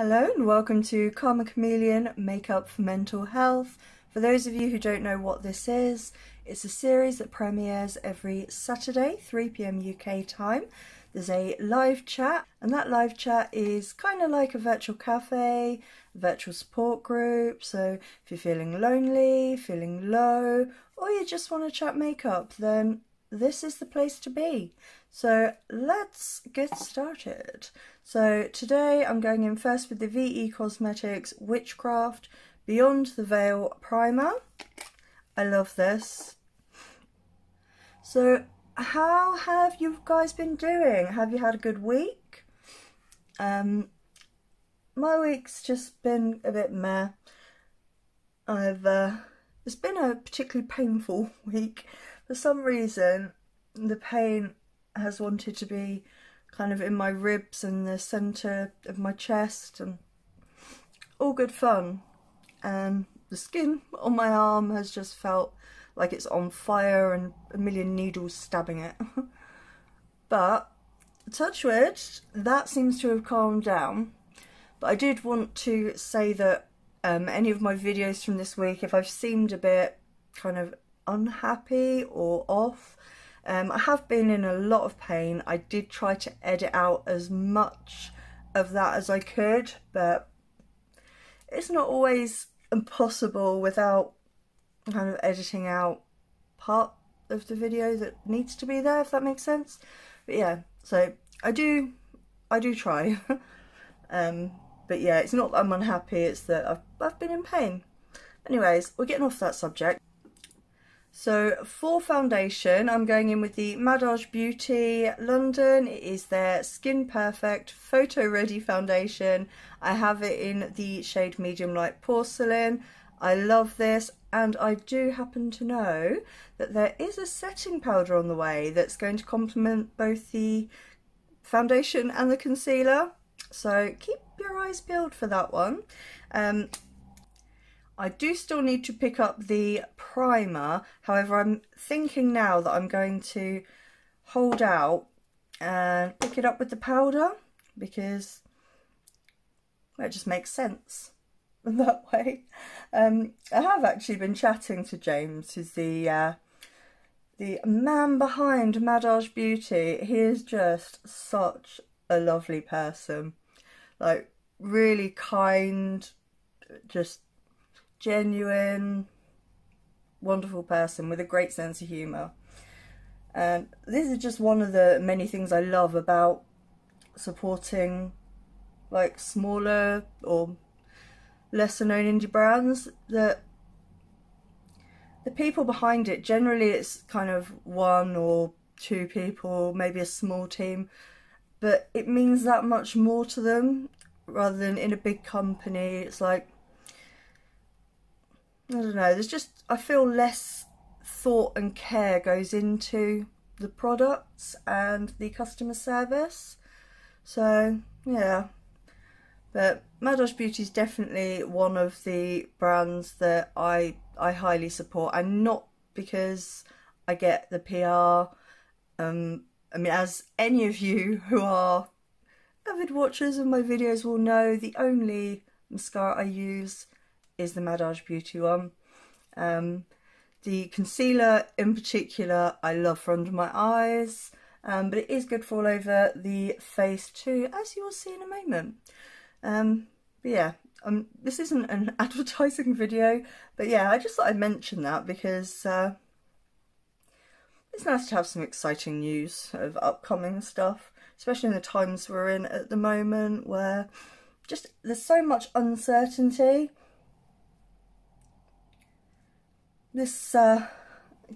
Hello and welcome to Calm a Chameleon Makeup for Mental Health. For those of you who don't know what this is, it's a series that premieres every Saturday, 3pm UK time. There's a live chat, and that live chat is kind of like a virtual cafe, a virtual support group. So if you're feeling lonely, feeling low, or you just want to chat makeup, then this is the place to be. So let's get started. So today I'm going in first with the VE Cosmetics Witchcraft Beyond the Veil Primer. I love this. So how have you guys been doing? Have you had a good week? Um, my week's just been a bit meh. I've uh, it's been a particularly painful week. For some reason, the pain has wanted to be kind of in my ribs and the centre of my chest and all good fun. And the skin on my arm has just felt like it's on fire and a million needles stabbing it. but touch wood, that seems to have calmed down. But I did want to say that um, any of my videos from this week, if I've seemed a bit kind of unhappy or off, um, I have been in a lot of pain. I did try to edit out as much of that as I could, but it's not always impossible without kind of editing out part of the video that needs to be there, if that makes sense. But yeah, so I do, I do try. um, but yeah, it's not that I'm unhappy, it's that I've, I've been in pain. Anyways, we're getting off that subject. So for foundation, I'm going in with the Madaj Beauty London. It is their Skin Perfect Photo Ready Foundation. I have it in the shade Medium Light Porcelain. I love this and I do happen to know that there is a setting powder on the way that's going to complement both the foundation and the concealer. So keep your eyes peeled for that one. Um, I do still need to pick up the primer. However, I'm thinking now that I'm going to hold out and pick it up with the powder because it just makes sense that way. Um, I have actually been chatting to James, who's the uh, the man behind Madaj Beauty. He is just such a lovely person, like really kind, just genuine, wonderful person with a great sense of humour. And this is just one of the many things I love about supporting like smaller or lesser known indie brands that the people behind it generally it's kind of one or two people maybe a small team but it means that much more to them rather than in a big company it's like I don't know, there's just, I feel less thought and care goes into the products and the customer service. So, yeah. But Madaj Beauty is definitely one of the brands that I I highly support, and not because I get the PR. Um, I mean, as any of you who are avid watchers of my videos will know, the only mascara I use is the Madaj Beauty one. Um, the concealer in particular I love for under my eyes, um, but it is good for all over the face too, as you will see in a moment. Um, but yeah, um, this isn't an advertising video, but yeah, I just thought I'd mention that because uh, it's nice to have some exciting news of upcoming stuff, especially in the times we're in at the moment where just there's so much uncertainty this uh,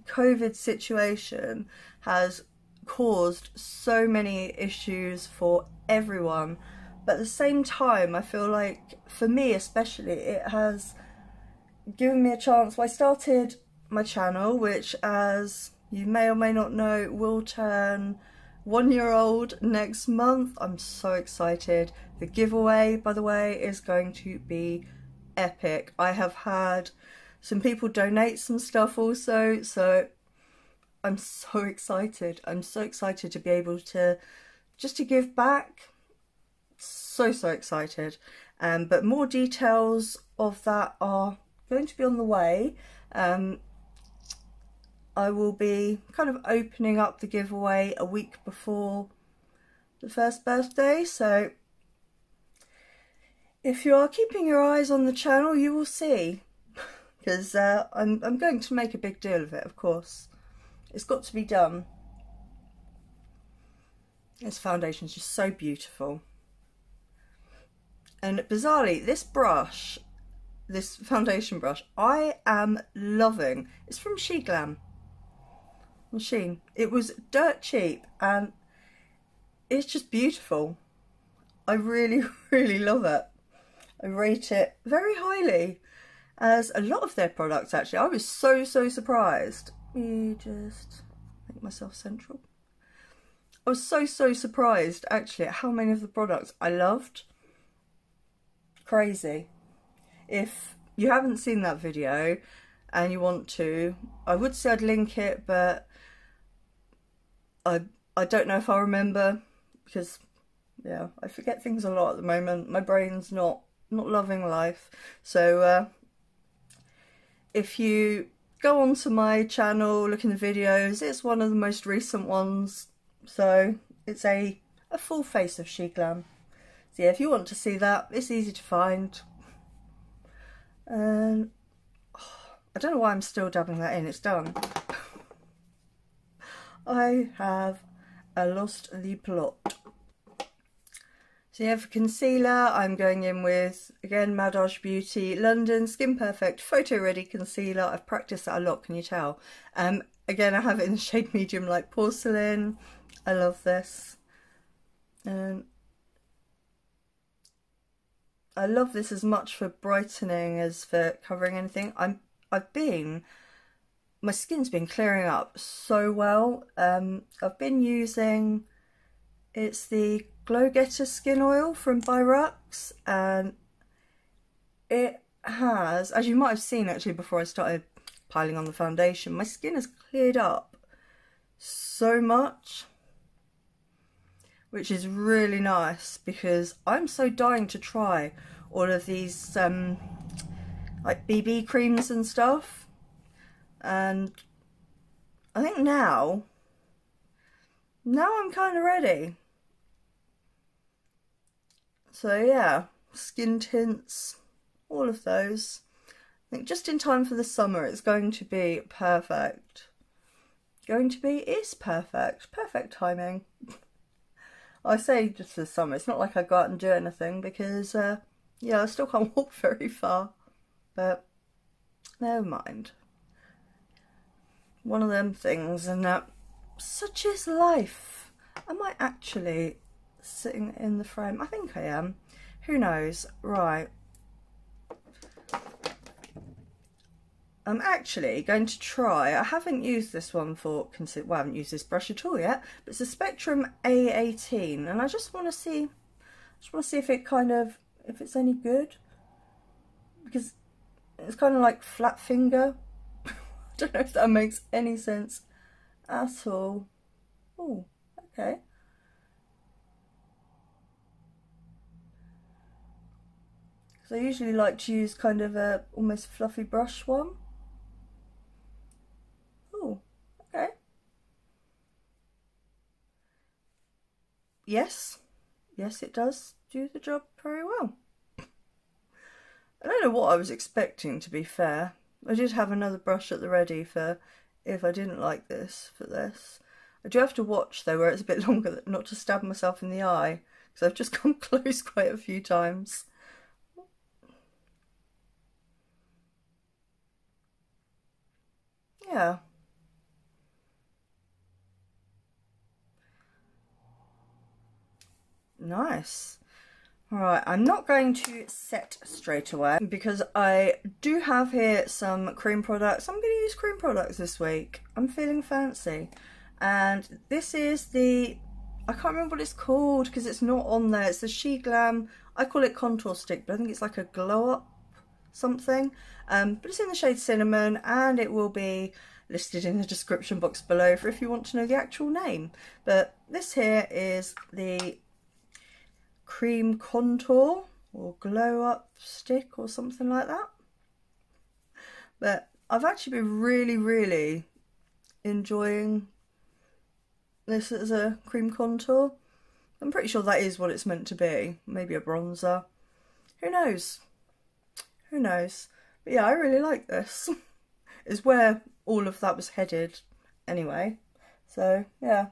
COVID situation has caused so many issues for everyone but at the same time I feel like for me especially it has given me a chance. Well, I started my channel which as you may or may not know will turn one year old next month. I'm so excited. The giveaway by the way is going to be epic. I have had some people donate some stuff also, so I'm so excited. I'm so excited to be able to just to give back so, so excited. Um, but more details of that are going to be on the way. Um, I will be kind of opening up the giveaway a week before the first birthday. So if you are keeping your eyes on the channel, you will see. Because uh, I'm, I'm going to make a big deal of it, of course. It's got to be done. This foundation is just so beautiful. And bizarrely, this brush, this foundation brush, I am loving. It's from SheGlam. Machine. It was dirt cheap and it's just beautiful. I really, really love it. I rate it very highly as a lot of their products actually. I was so, so surprised. Me just make myself central. I was so, so surprised actually at how many of the products I loved. Crazy. If you haven't seen that video and you want to, I would say I'd link it, but I I don't know if I remember because yeah, I forget things a lot at the moment. My brain's not not loving life. So uh, if you go onto my channel, look in the videos, it's one of the most recent ones. So it's a, a full face of SheGlam. So yeah, if you want to see that, it's easy to find. And oh, I don't know why I'm still dabbing that in, it's done. I have uh, lost the plot. So yeah, for concealer, I'm going in with, again, Madaj Beauty London Skin Perfect Photo Ready Concealer. I've practiced that a lot, can you tell? Um, again, I have it in the shade medium like porcelain. I love this. Um, I love this as much for brightening as for covering anything. I'm, I've been, my skin's been clearing up so well. Um, I've been using, it's the Glow Getter Skin Oil from Byrux and it has, as you might have seen actually before I started piling on the foundation, my skin has cleared up so much which is really nice because I'm so dying to try all of these um, like BB creams and stuff. And I think now now I'm kind of ready so yeah, skin tints, all of those. I think just in time for the summer it's going to be perfect. Going to be is perfect. Perfect timing. I say just for the summer. It's not like I go out and do anything because, uh, yeah, I still can't walk very far. But never mind. One of them things and that such is life. Am I might actually sitting in the frame. I think I am. Who knows? Right. I'm actually going to try, I haven't used this one for, well I haven't used this brush at all yet, but it's a Spectrum A18 and I just want to see, I just want to see if it kind of, if it's any good, because it's kind of like flat finger, I don't know if that makes any sense at all. Oh, okay. I usually like to use kind of a almost fluffy brush one. Oh, okay. Yes, yes it does do the job very well. I don't know what I was expecting to be fair. I did have another brush at the ready for if I didn't like this for this. I do have to watch though where it's a bit longer not to stab myself in the eye because I've just come close quite a few times. Yeah. Nice. Alright, I'm not going to set straight away because I do have here some cream products. I'm going to use cream products this week. I'm feeling fancy. And this is the, I can't remember what it's called because it's not on there. It's the SheGlam, I call it contour stick, but I think it's like a glow up something. Um, but it's in the shade Cinnamon and it will be listed in the description box below for if you want to know the actual name. But this here is the cream contour or glow up stick or something like that. But I've actually been really, really enjoying this as a cream contour. I'm pretty sure that is what it's meant to be. Maybe a bronzer. Who knows? Who knows? But yeah, I really like this. is where all of that was headed anyway. So, yeah.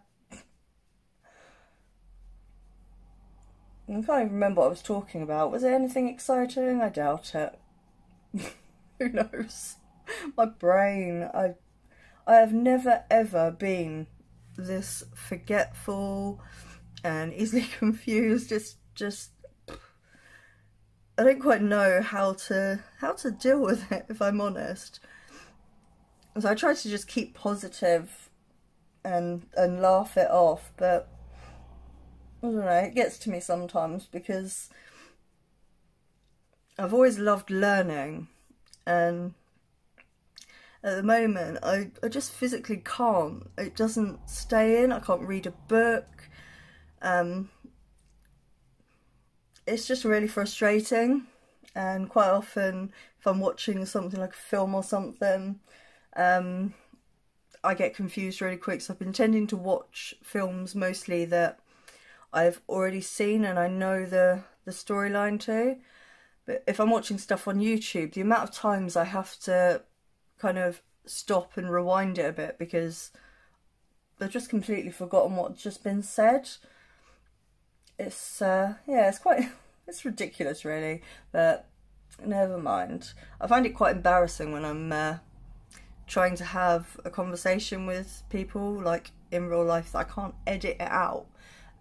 I can't even remember what I was talking about. Was there anything exciting? I doubt it. Who knows? My brain. I I have never ever been this forgetful and easily confused. It's just I don't quite know how to how to deal with it if I'm honest. So I try to just keep positive and and laugh it off, but I don't know, it gets to me sometimes because I've always loved learning and at the moment I, I just physically can't. It doesn't stay in, I can't read a book. Um, it's just really frustrating and quite often if I'm watching something like a film or something um, I get confused really quick so I've been tending to watch films mostly that I've already seen and I know the, the storyline too. But if I'm watching stuff on YouTube, the amount of times I have to kind of stop and rewind it a bit because I've just completely forgotten what's just been said. It's, uh, yeah, it's quite, it's ridiculous really, but never mind. I find it quite embarrassing when I'm uh, trying to have a conversation with people, like in real life, that I can't edit it out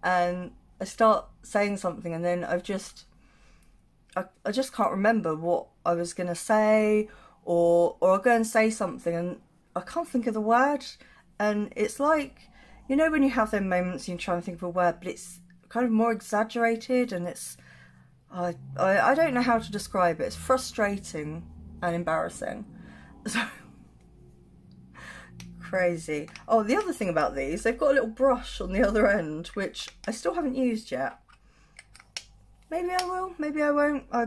and I start saying something and then I've just I, I just can't remember what I was gonna say or or I'll go and say something and I can't think of the word and it's like you know when you have them moments and you try and think of a word but it's kind of more exaggerated and it's I, I I don't know how to describe it. It's frustrating and embarrassing. So crazy. Oh, the other thing about these, they've got a little brush on the other end, which I still haven't used yet. Maybe I will, maybe I won't. I,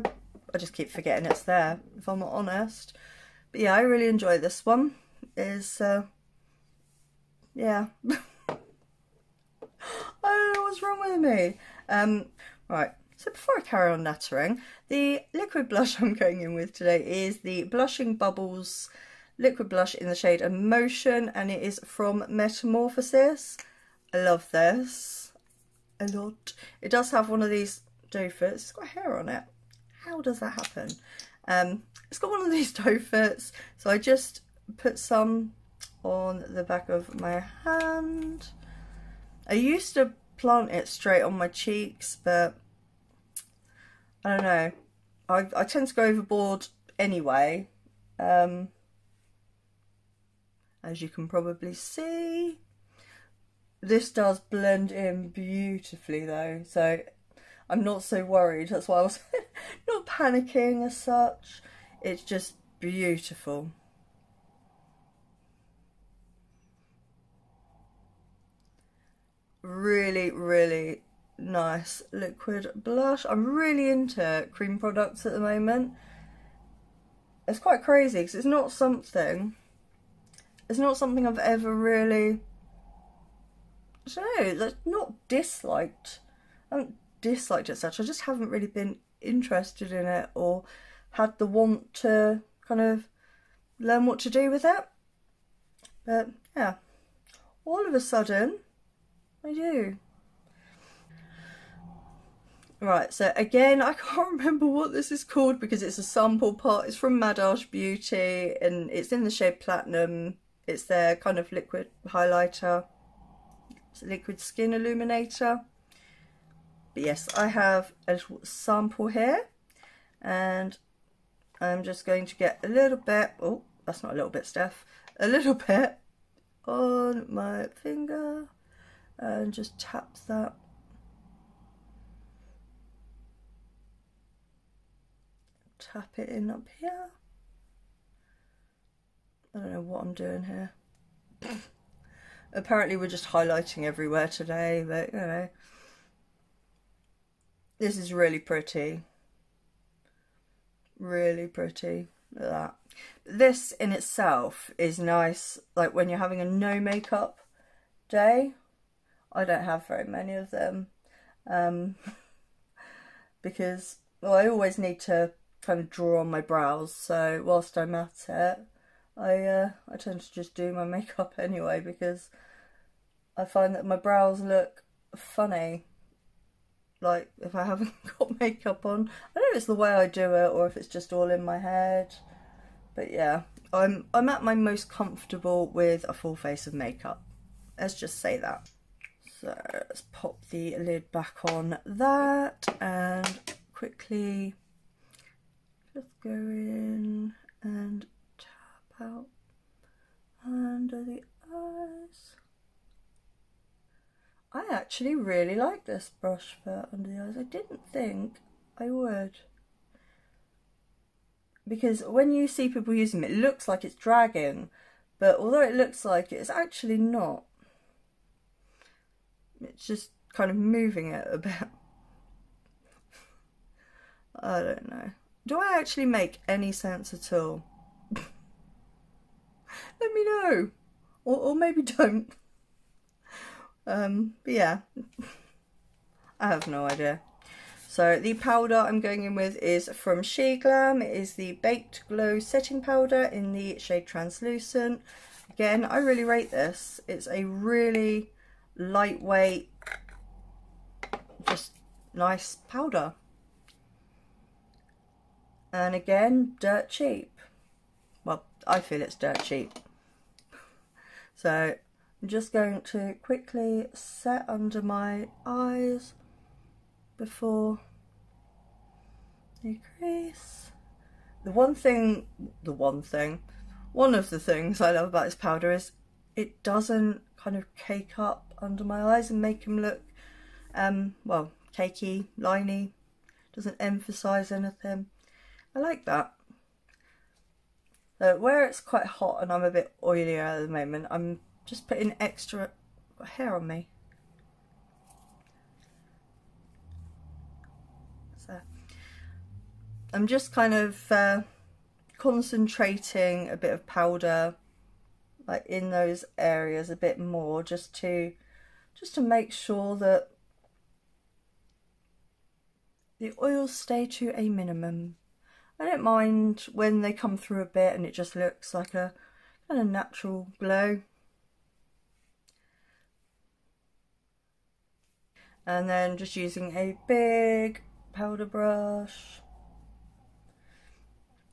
I just keep forgetting it's there, if I'm honest. But yeah, I really enjoy this one. Is uh, yeah. Know what's wrong with me. Um, right, so before I carry on nattering, the liquid blush I'm going in with today is the Blushing Bubbles liquid blush in the shade Emotion and it is from Metamorphosis. I love this a lot. It does have one of these doe foots. It's got hair on it. How does that happen? Um, it's got one of these doe foots. So I just put some on the back of my hand. I used to plant it straight on my cheeks, but I don't know. I, I tend to go overboard anyway. Um, as you can probably see. This does blend in beautifully though, so I'm not so worried. That's why I was not panicking as such. It's just beautiful. Really, really nice liquid blush. I'm really into cream products at the moment. It's quite crazy because it's not something it's not something I've ever really, I don't know, not disliked. I haven't disliked it such. I just haven't really been interested in it or had the want to kind of learn what to do with it. But yeah, all of a sudden, I do. Right, so again, I can't remember what this is called because it's a sample pot. It's from Madaj Beauty and it's in the shade Platinum. It's their kind of liquid highlighter. It's a liquid skin illuminator. But yes, I have a little sample here. And I'm just going to get a little bit, oh, that's not a little bit, Steph. A little bit on my finger and just tap that tap it in up here I don't know what I'm doing here. Apparently we're just highlighting everywhere today, but you know. this is really pretty. Really pretty. Look at that. This in itself is nice, like when you're having a no makeup day. I don't have very many of them. Um, because well, I always need to kind of draw on my brows. So whilst I'm at it, I uh, I tend to just do my makeup anyway because I find that my brows look funny. Like if I haven't got makeup on, I don't know if it's the way I do it or if it's just all in my head. But yeah, I'm I'm at my most comfortable with a full face of makeup. Let's just say that. So let's pop the lid back on that and quickly just go in and tap out under the eyes. I actually really like this brush for under the eyes. I didn't think I would. Because when you see people using it, it looks like it's dragging. But although it looks like it, it's actually not. It's just kind of moving it a bit. I don't know. Do I actually make any sense at all? Let me know. Or, or maybe don't. Um, but yeah. I have no idea. So the powder I'm going in with is from SheGlam. It is the Baked Glow Setting Powder in the shade Translucent. Again, I really rate this. It's a really lightweight, just nice powder. And again, dirt cheap. Well, I feel it's dirt cheap. So I'm just going to quickly set under my eyes before the crease. The one thing, the one thing, one of the things I love about this powder is it doesn't kind of cake up under my eyes and make them look, um, well, cakey, liney, doesn't emphasise anything. I like that. So where it's quite hot and I'm a bit oilier at the moment, I'm just putting extra hair on me. So I'm just kind of uh, concentrating a bit of powder like in those areas a bit more just to just to make sure that the oils stay to a minimum. I don't mind when they come through a bit and it just looks like a kind of natural glow. And then just using a big powder brush.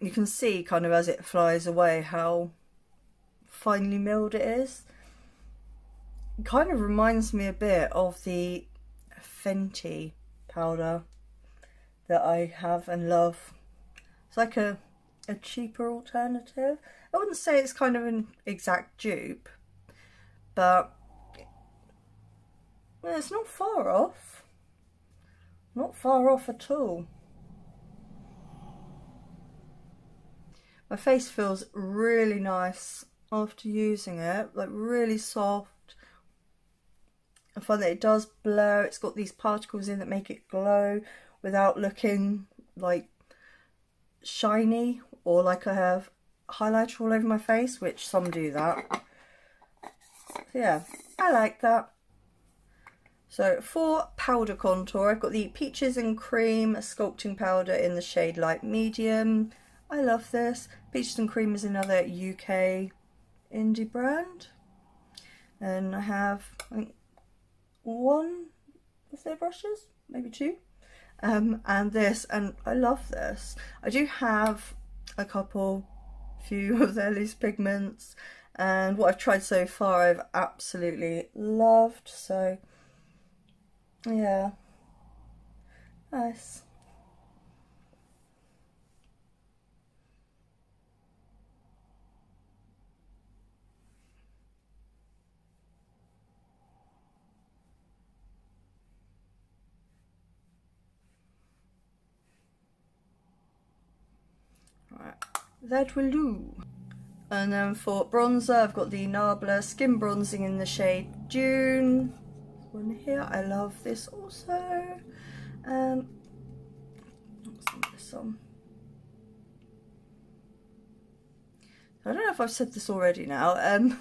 You can see kind of as it flies away how finely milled it is. Kind of reminds me a bit of the Fenty powder that I have and love. It's like a, a cheaper alternative. I wouldn't say it's kind of an exact dupe, but it's not far off. Not far off at all. My face feels really nice after using it, like really soft. I find that it does blur, it's got these particles in that make it glow without looking like shiny or like I have highlighter all over my face, which some do that. So yeah, I like that. So for powder contour, I've got the Peaches and Cream Sculpting Powder in the shade Light Medium. I love this. Peaches and Cream is another UK indie brand. And I have, I think, one of their brushes, maybe two. Um, and this and I love this. I do have a couple few of their loose pigments and what I've tried so far I've absolutely loved so yeah. Nice that will do. And then for bronzer, I've got the Nabla Skin Bronzing in the shade Dune. One here, I love this also. Um, some. I don't know if I've said this already now. Um,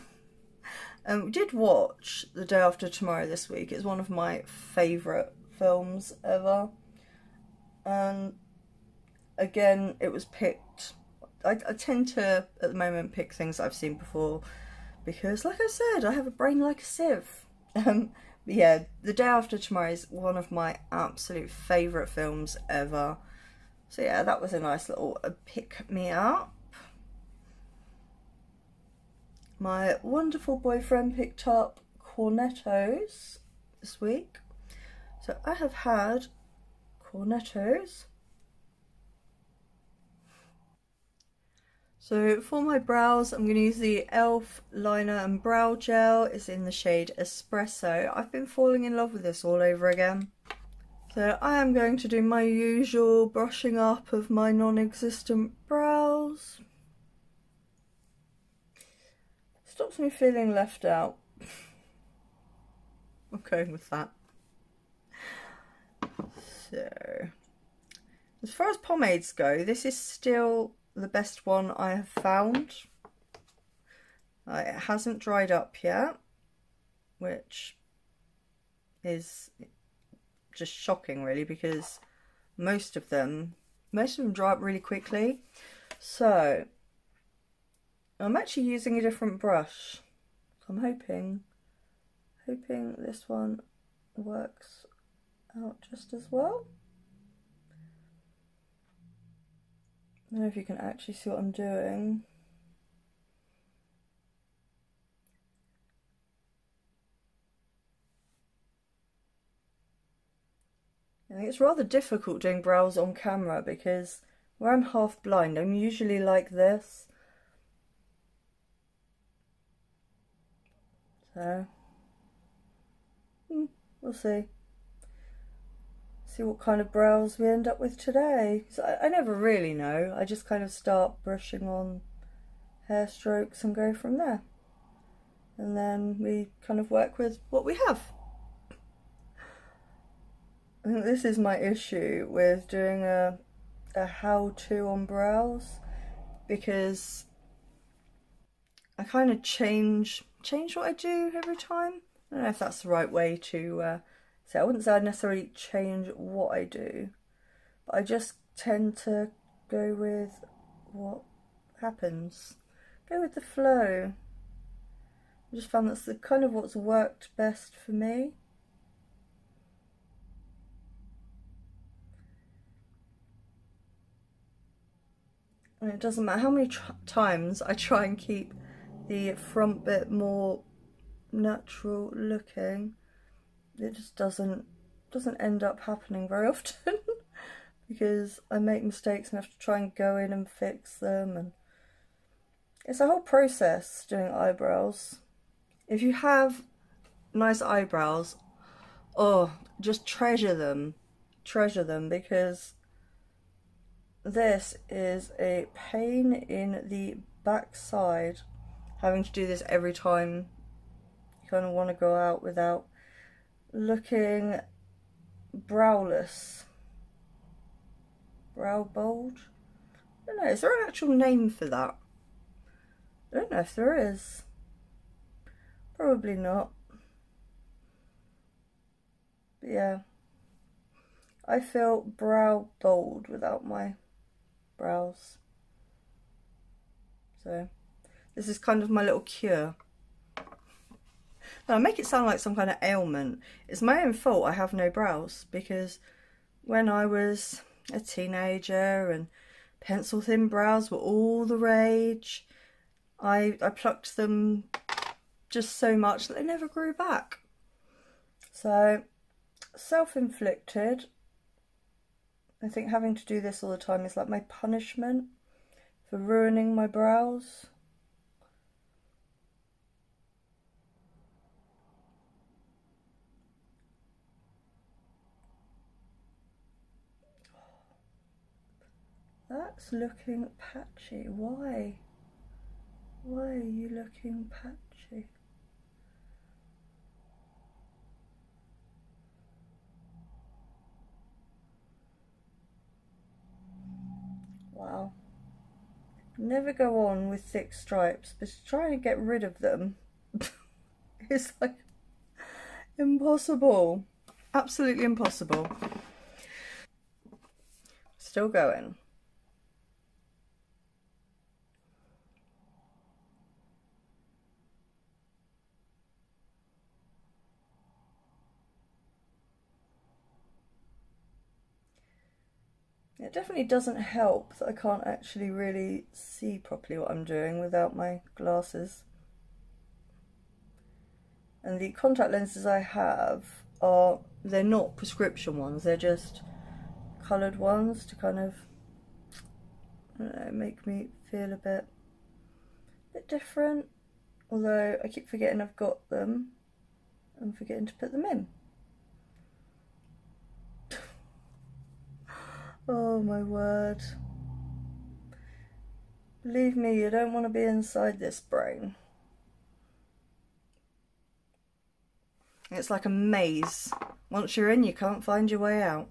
um, we did watch The Day After Tomorrow this week. It's one of my favourite films ever. And again, it was picked. I, I tend to, at the moment, pick things I've seen before because, like I said, I have a brain like a sieve. Um, yeah, The Day After Tomorrow is one of my absolute favourite films ever. So yeah, that was a nice little uh, pick me up. My wonderful boyfriend picked up cornettos this week. So I have had cornettos. So for my brows, I'm going to use the e.l.f. liner and brow gel. It's in the shade Espresso. I've been falling in love with this all over again. So I am going to do my usual brushing up of my non-existent brows. stops me feeling left out. I'm going with that. So, as far as pomades go, this is still the best one I have found. Uh, it hasn't dried up yet, which is just shocking really because most of them, most of them dry up really quickly. So, I'm actually using a different brush. I'm hoping, hoping this one works out just as well. I don't know if you can actually see what I'm doing. I think it's rather difficult doing brows on camera because where I'm half blind, I'm usually like this. So, hmm, we'll see. See what kind of brows we end up with today. So I, I never really know. I just kind of start brushing on hair strokes and go from there. And then we kind of work with what we have. I think this is my issue with doing a, a how-to on brows because I kind of change change what I do every time. I don't know if that's the right way to uh, say. I wouldn't say I necessarily change what I do, but I just tend to go with what happens. Go with the flow. I just found that's the kind of what's worked best for me. And it doesn't matter how many times I try and keep the front bit more natural looking it just doesn't doesn't end up happening very often. Because I make mistakes and have to try and go in and fix them and it's a whole process doing eyebrows. If you have nice eyebrows oh just treasure them treasure them because this is a pain in the backside having to do this every time. You kind of want to go out without looking browless. Brow bold? I don't know, is there an actual name for that? I don't know if there is. Probably not. But yeah. I feel brow bold without my brows. So this is kind of my little cure. Now, I make it sound like some kind of ailment. It's my own fault I have no brows because when I was a teenager and pencil thin brows were all the rage, I, I plucked them just so much that they never grew back. So, self-inflicted. I think having to do this all the time is like my punishment for ruining my brows. That's looking patchy. Why? Why are you looking patchy? Wow. Never go on with thick stripes, but trying to get rid of them is like impossible. Absolutely impossible. Still going. It definitely doesn't help that I can't actually really see properly what I'm doing without my glasses. And the contact lenses I have are, they're not prescription ones, they're just coloured ones to kind of, know, make me feel a bit, a bit different. Although I keep forgetting I've got them and forgetting to put them in. Oh my word. Believe me, you don't want to be inside this brain. It's like a maze. Once you're in, you can't find your way out.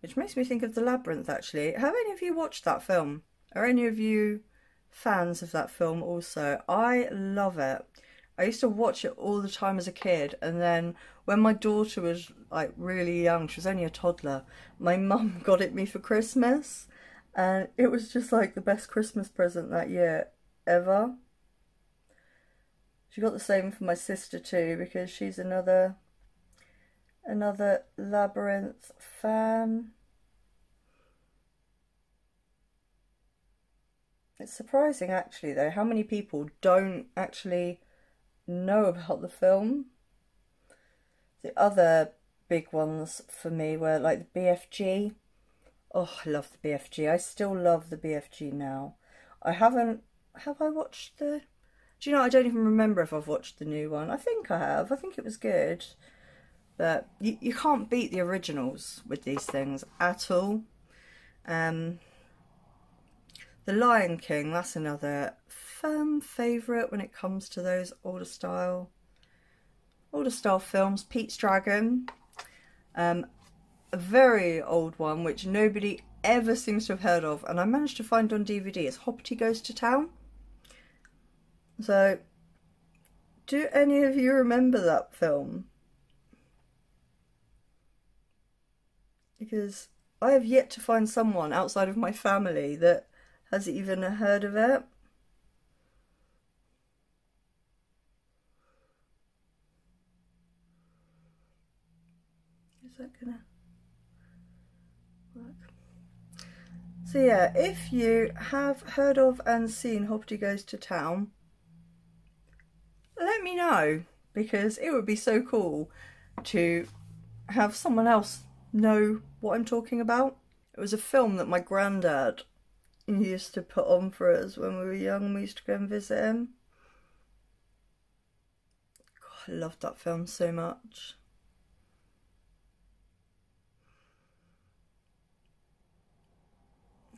Which makes me think of The Labyrinth, actually. Have any of you watched that film? Are any of you fans of that film also? I love it. I used to watch it all the time as a kid, and then when my daughter was like really young, she was only a toddler, my mum got it me for Christmas, and it was just like the best Christmas present that year ever. She got the same for my sister too because she's another another Labyrinth fan. It's surprising actually though how many people don't actually know about the film. The other big ones for me were like the BFG. Oh, I love the BFG. I still love the BFG now. I haven't. Have I watched the. Do you know, I don't even remember if I've watched the new one. I think I have. I think it was good. But you, you can't beat the originals with these things at all. Um, the Lion King, that's another firm favourite when it comes to those older style older style films. Pete's Dragon, um, a very old one which nobody ever seems to have heard of and I managed to find on DVD. It's Hoppity Goes to Town. So, do any of you remember that film? Because I have yet to find someone outside of my family that has even heard of it. Is that gonna work? So yeah, if you have heard of and seen Hoppity Goes to Town, let me know because it would be so cool to have someone else know what I'm talking about. It was a film that my granddad used to put on for us when we were young. We used to go and visit him. I loved that film so much.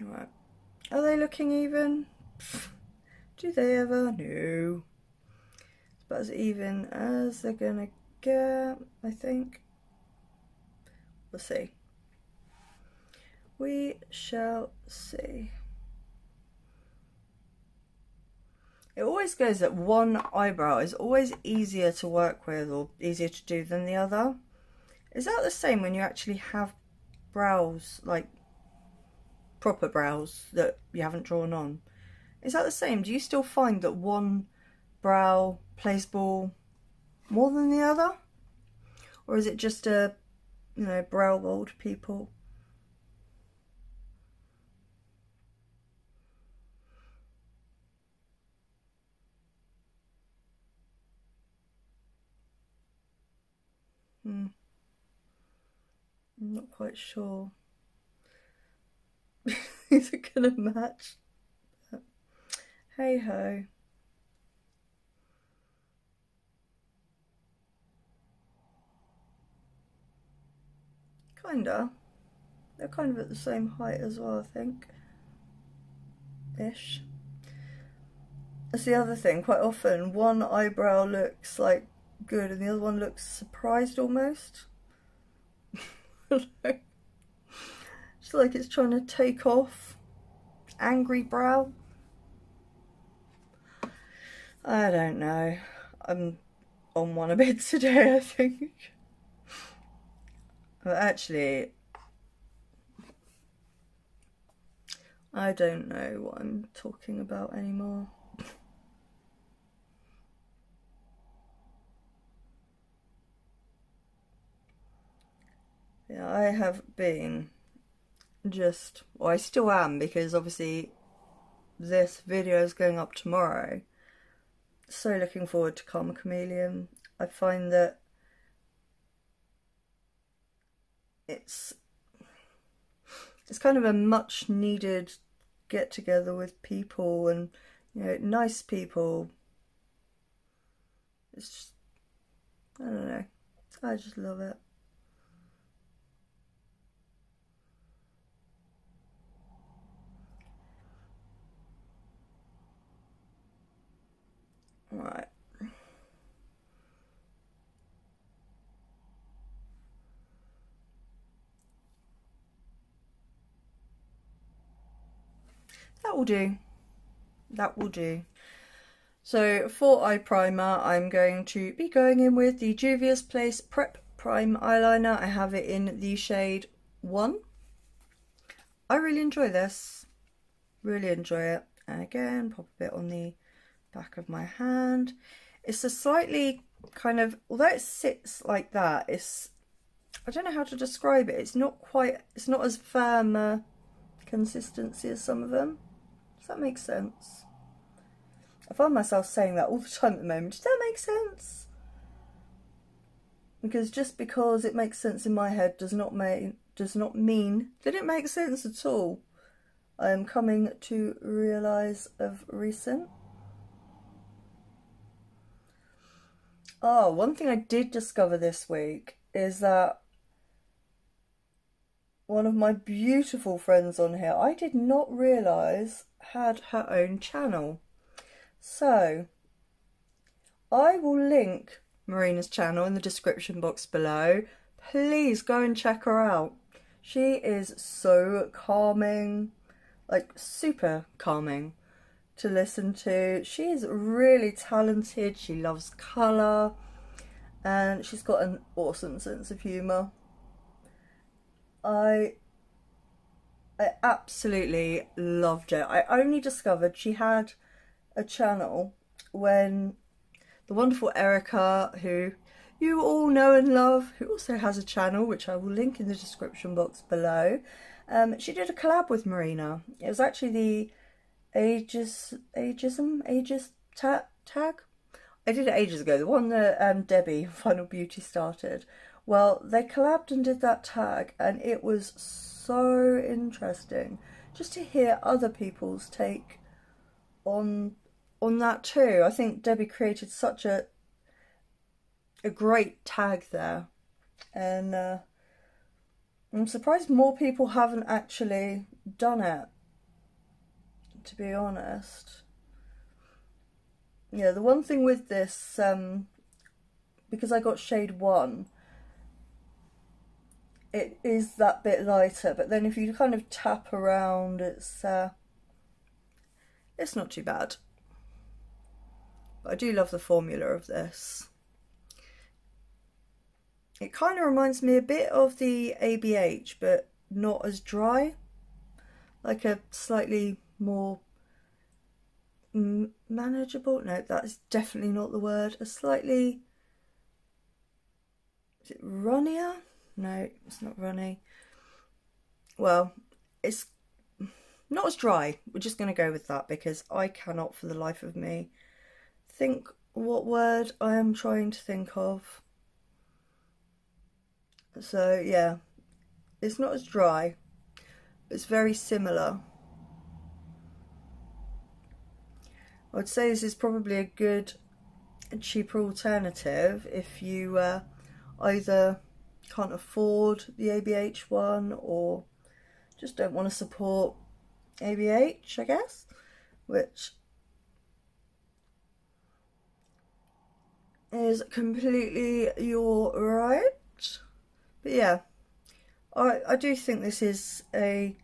Right. Are they looking even? Do they ever? No. It's about as even as they're gonna get, I think. We'll see. We shall see. It always goes that one eyebrow is always easier to work with or easier to do than the other. Is that the same when you actually have brows, like proper brows that you haven't drawn on. Is that the same? Do you still find that one brow plays ball more than the other? Or is it just a, you know, brow bold people? Hmm. I'm not quite sure. These are gonna match. But hey ho. Kinda. They're kind of at the same height as well, I think. Ish. That's the other thing. Quite often, one eyebrow looks like good and the other one looks surprised almost. like it's trying to take off angry brow. I don't know. I'm on one a bit today, I think. But actually, I don't know what I'm talking about anymore. Yeah, I have been just, well, I still am because obviously this video is going up tomorrow. So looking forward to Calm a Chameleon. I find that it's it's kind of a much needed get together with people and you know nice people it's just I don't know I just love it right that will do. That will do. So for eye primer, I'm going to be going in with the Juvia's Place Prep Prime Eye Primer. I have it in the shade 1. I really enjoy this. Really enjoy it. And again, pop a bit on the back of my hand. It's a slightly kind of, although it sits like that, it's, I don't know how to describe it. It's not quite, it's not as firm a consistency as some of them. Does that make sense? I find myself saying that all the time at the moment. Does that make sense? Because just because it makes sense in my head does not mean does not mean that it makes sense at all. I am coming to realise of recent. Oh, one thing I did discover this week is that one of my beautiful friends on here, I did not realise had her own channel. So, I will link Marina's channel in the description box below. Please go and check her out. She is so calming, like super calming to listen to. She is really talented. She loves colour and she's got an awesome sense of humour. I I absolutely loved it. I only discovered she had a channel when the wonderful Erica, who you all know and love, who also has a channel, which I will link in the description box below, um, she did a collab with Marina. It was actually the Ages, Ageism, Ages ta tag? I did it ages ago, the one that um, Debbie, Final Beauty, started. Well, they collabed and did that tag, and it was so interesting just to hear other people's take on on that too. I think Debbie created such a a great tag there, and uh, I'm surprised more people haven't actually done it. To be honest, yeah. The one thing with this, um, because I got shade one, it is that bit lighter but then if you kind of tap around it's uh, it's not too bad. But I do love the formula of this. It kind of reminds me a bit of the ABH but not as dry. Like a slightly more manageable no that is definitely not the word a slightly is it runnier no, it's not runny. Well, it's not as dry. We're just going to go with that because I cannot for the life of me think what word I am trying to think of. So yeah, it's not as dry. It's very similar. I would say this is probably a good cheaper alternative if you uh, either can't afford the ABH one or just don't want to support ABH, I guess, which is completely your right. But yeah, I, I do think this is a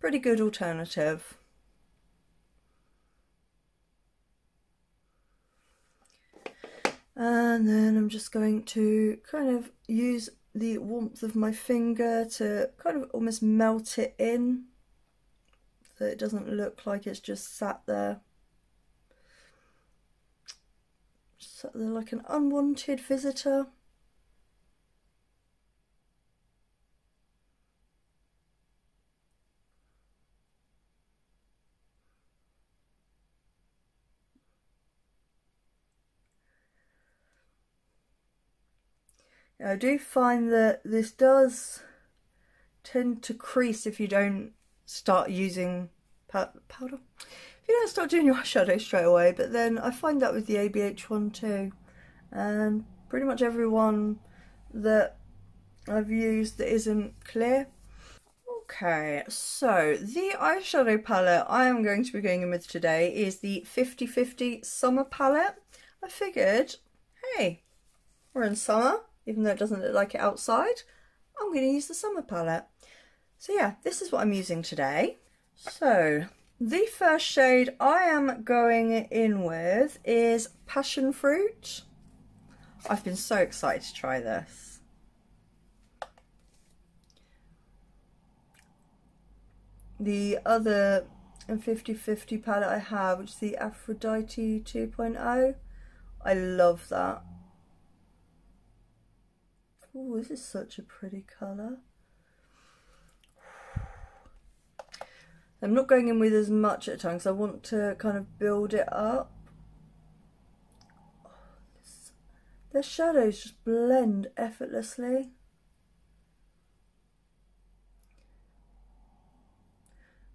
pretty good alternative. And then I'm just going to kind of use the warmth of my finger to kind of almost melt it in so it doesn't look like it's just sat there. Sat there like an unwanted visitor. I do find that this does tend to crease if you don't start using powder. If you don't start doing your eyeshadow straight away, but then I find that with the ABH one too. And pretty much everyone that I've used that isn't clear. Okay, so the eyeshadow palette I am going to be going in with today is the 50-50 Summer palette. I figured, hey, we're in summer, even though it doesn't look like it outside, I'm going to use the summer palette. So yeah, this is what I'm using today. So the first shade I am going in with is Passion Fruit. I've been so excited to try this. The other 50-50 palette I have, which is the Aphrodite 2.0, I love that. Oh, this is such a pretty colour. I'm not going in with as much at a time because I want to kind of build it up. the shadows just blend effortlessly.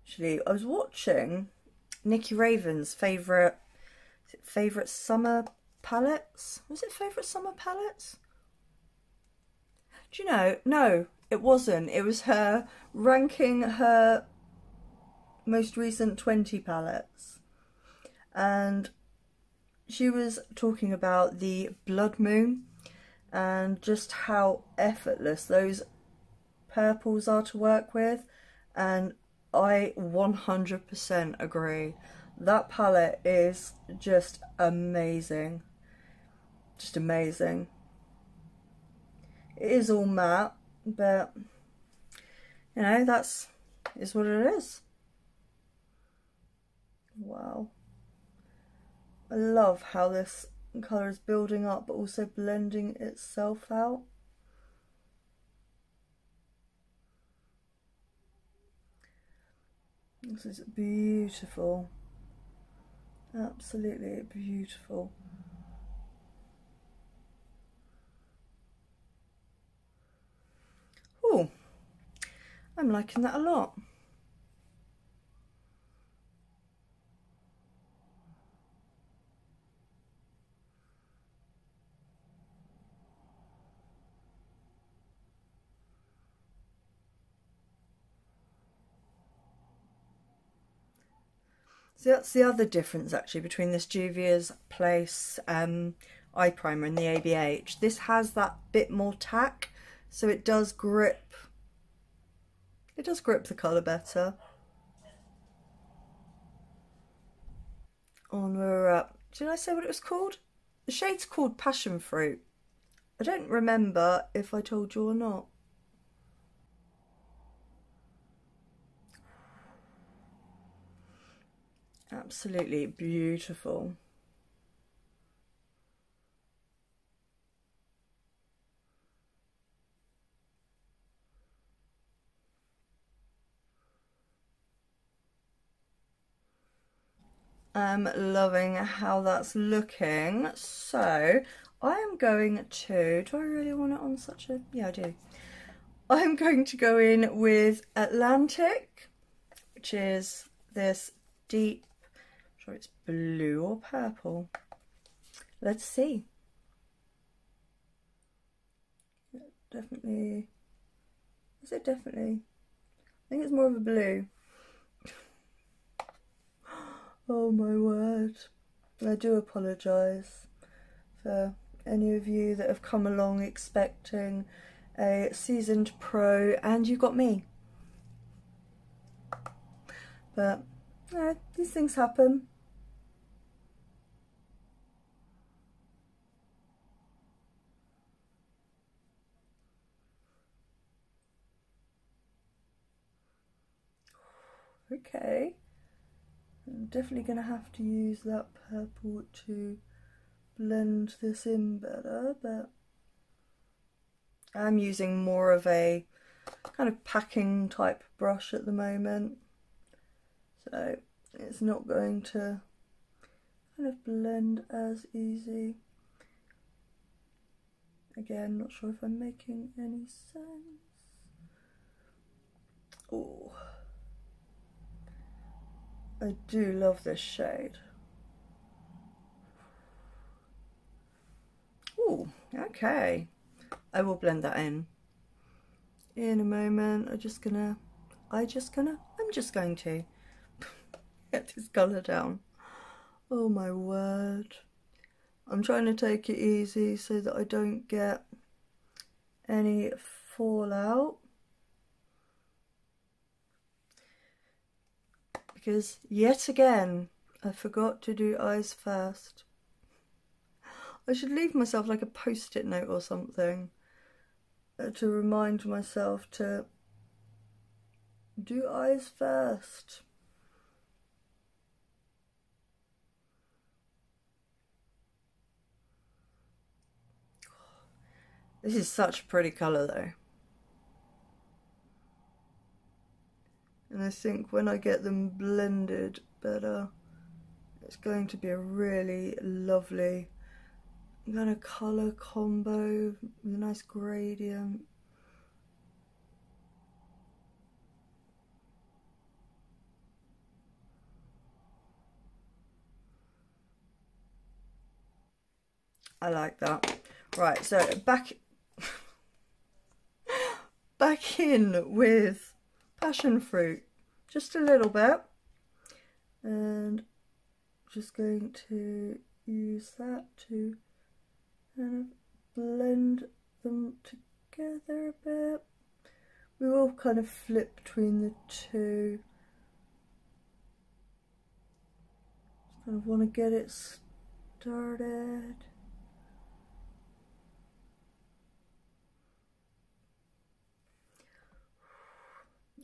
Actually, I was watching Nikki Raven's favourite favourite summer palettes. Was it favourite summer palettes? Do you know? No, it wasn't. It was her ranking her most recent 20 palettes. And she was talking about the Blood Moon and just how effortless those purples are to work with. And I 100% agree. That palette is just amazing. Just amazing. It is all matte, but you know, that's is what it is. Wow. I love how this colour is building up but also blending itself out. This is beautiful. Absolutely beautiful. I'm liking that a lot. So that's the other difference actually between this Juvia's Place um, eye primer and the ABH. This has that bit more tack, so it does grip. It does grip the colour better. On we're up. Did I say what it was called? The shade's called Passion Fruit. I don't remember if I told you or not. Absolutely beautiful. I'm loving how that's looking. So I am going to, do I really want it on such a, yeah I do. I'm going to go in with Atlantic, which is this deep sure it's blue or purple. Let's see. Definitely. Is it definitely? I think it's more of a blue. Oh my word. I do apologise for any of you that have come along expecting a seasoned pro and you got me. But, yeah, these things happen. Okay. Definitely going to have to use that purple to blend this in better, but I'm using more of a kind of packing type brush at the moment. So it's not going to kind of blend as easy. Again, not sure if I'm making any sense. Oh. I do love this shade. Oh, okay. I will blend that in in a moment. I'm just gonna, I just gonna, I'm just going to get this colour down. Oh my word. I'm trying to take it easy so that I don't get any fallout. Because yet again I forgot to do eyes first. I should leave myself like a post-it note or something uh, to remind myself to do eyes first. This is such a pretty colour though. And I think when I get them blended better it's going to be a really lovely kind of colour combo with a nice gradient I like that. Right, so back back in with passion fruit, just a little bit. And just going to use that to kind of blend them together a bit. We will kind of flip between the two. Just kind of want to get it started.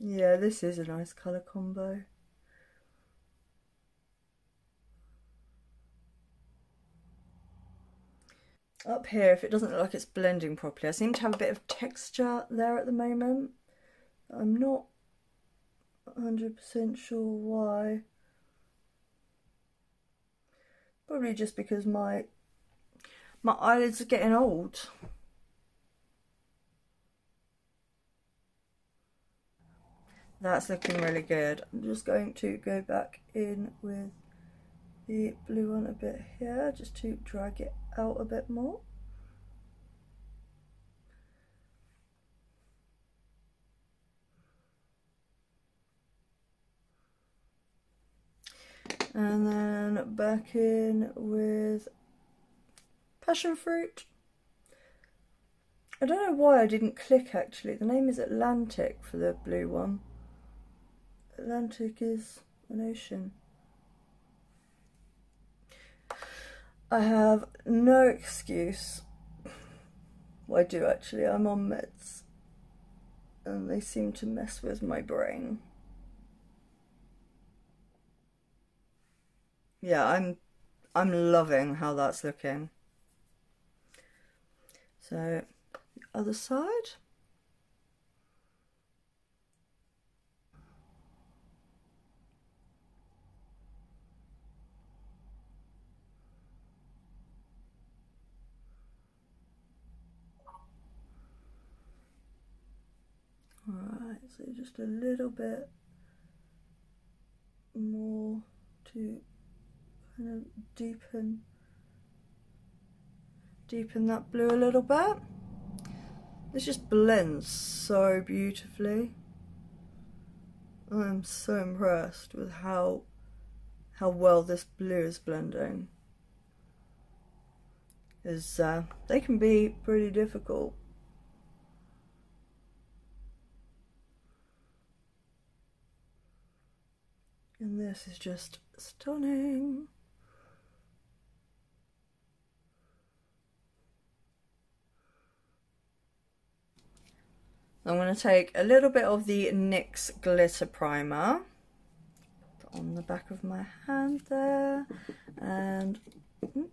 Yeah, this is a nice colour combo. Up here, if it doesn't look like it's blending properly, I seem to have a bit of texture there at the moment. I'm not 100% sure why. Probably just because my my eyelids are getting old. That's looking really good. I'm just going to go back in with the blue one a bit here, just to drag it out a bit more. And then back in with passion fruit. I don't know why I didn't click actually. The name is Atlantic for the blue one. Atlantic is an ocean. I have no excuse. Well, I do actually. I'm on meds and they seem to mess with my brain. Yeah, I'm I'm loving how that's looking. So, other side. So just a little bit more to kind of deepen deepen that blue a little bit. This just blends so beautifully. I'm so impressed with how how well this blue is blending. Is uh, they can be pretty difficult. And this is just stunning. I'm going to take a little bit of the NYX glitter primer on the back of my hand there and mm,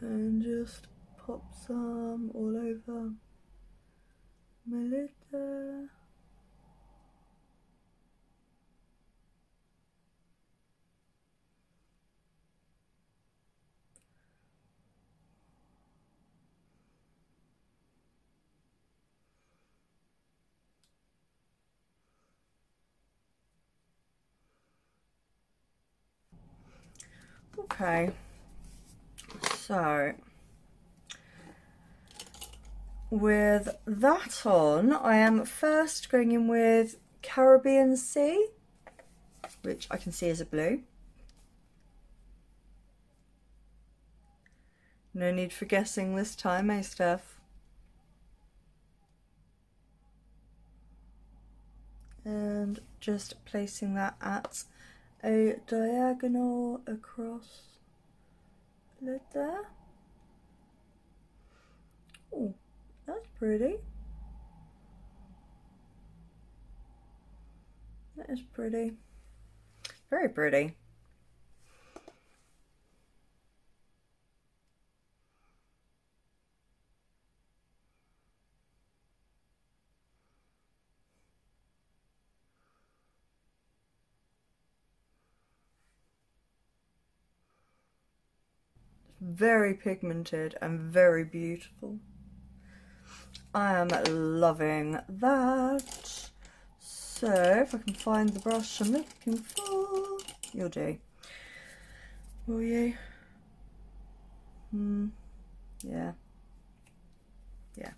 and just pop some all over my lid there. Okay, so with that on, I am first going in with Caribbean Sea, which I can see is a blue. No need for guessing this time, eh, Steph? And just placing that at a diagonal across lid there. Oh, that's pretty. That is pretty. Very pretty. Very pigmented and very beautiful. I am loving that. So if I can find the brush I'm looking for, you'll do. Will you? Hmm. Yeah. Yeah.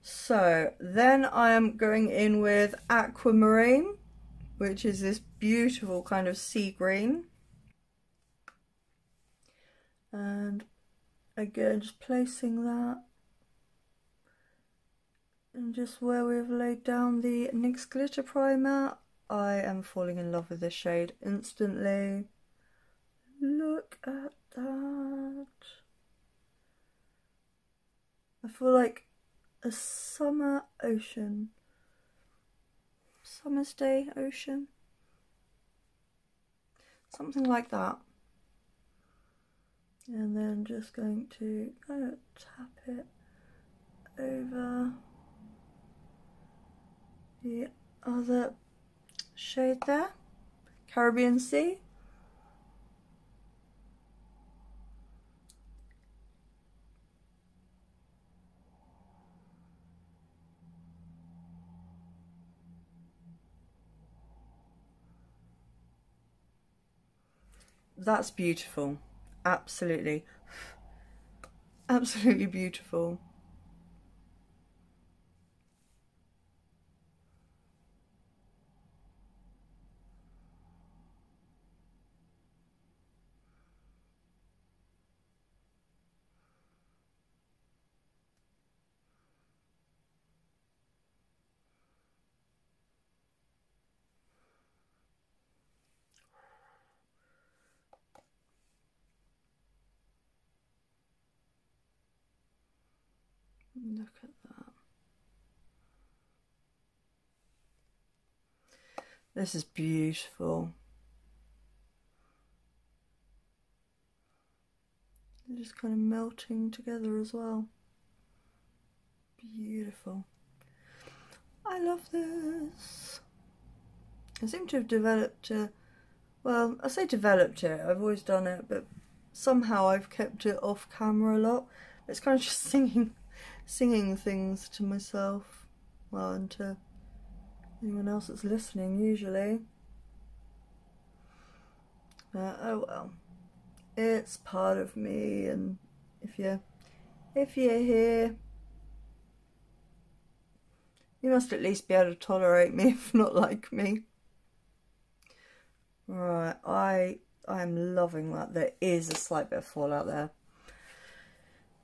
So then I am going in with Aquamarine, which is this beautiful kind of sea green and again just placing that and just where we've laid down the NYX glitter primer. I am falling in love with this shade instantly. Look at that. I feel like a summer ocean. Summer's day ocean. Something like that and then just going to kind of tap it over the other shade there, Caribbean Sea. That's beautiful absolutely, absolutely beautiful. Look at that. This is beautiful. They're just kind of melting together as well. Beautiful. I love this. I seem to have developed a, well, I say developed it, I've always done it, but somehow I've kept it off camera a lot. It's kind of just singing singing things to myself, well, and to anyone else that's listening usually. But oh well, it's part of me, and if you if you're here, you must at least be able to tolerate me, if not like me. Right, I I'm loving that. There is a slight bit of fallout there,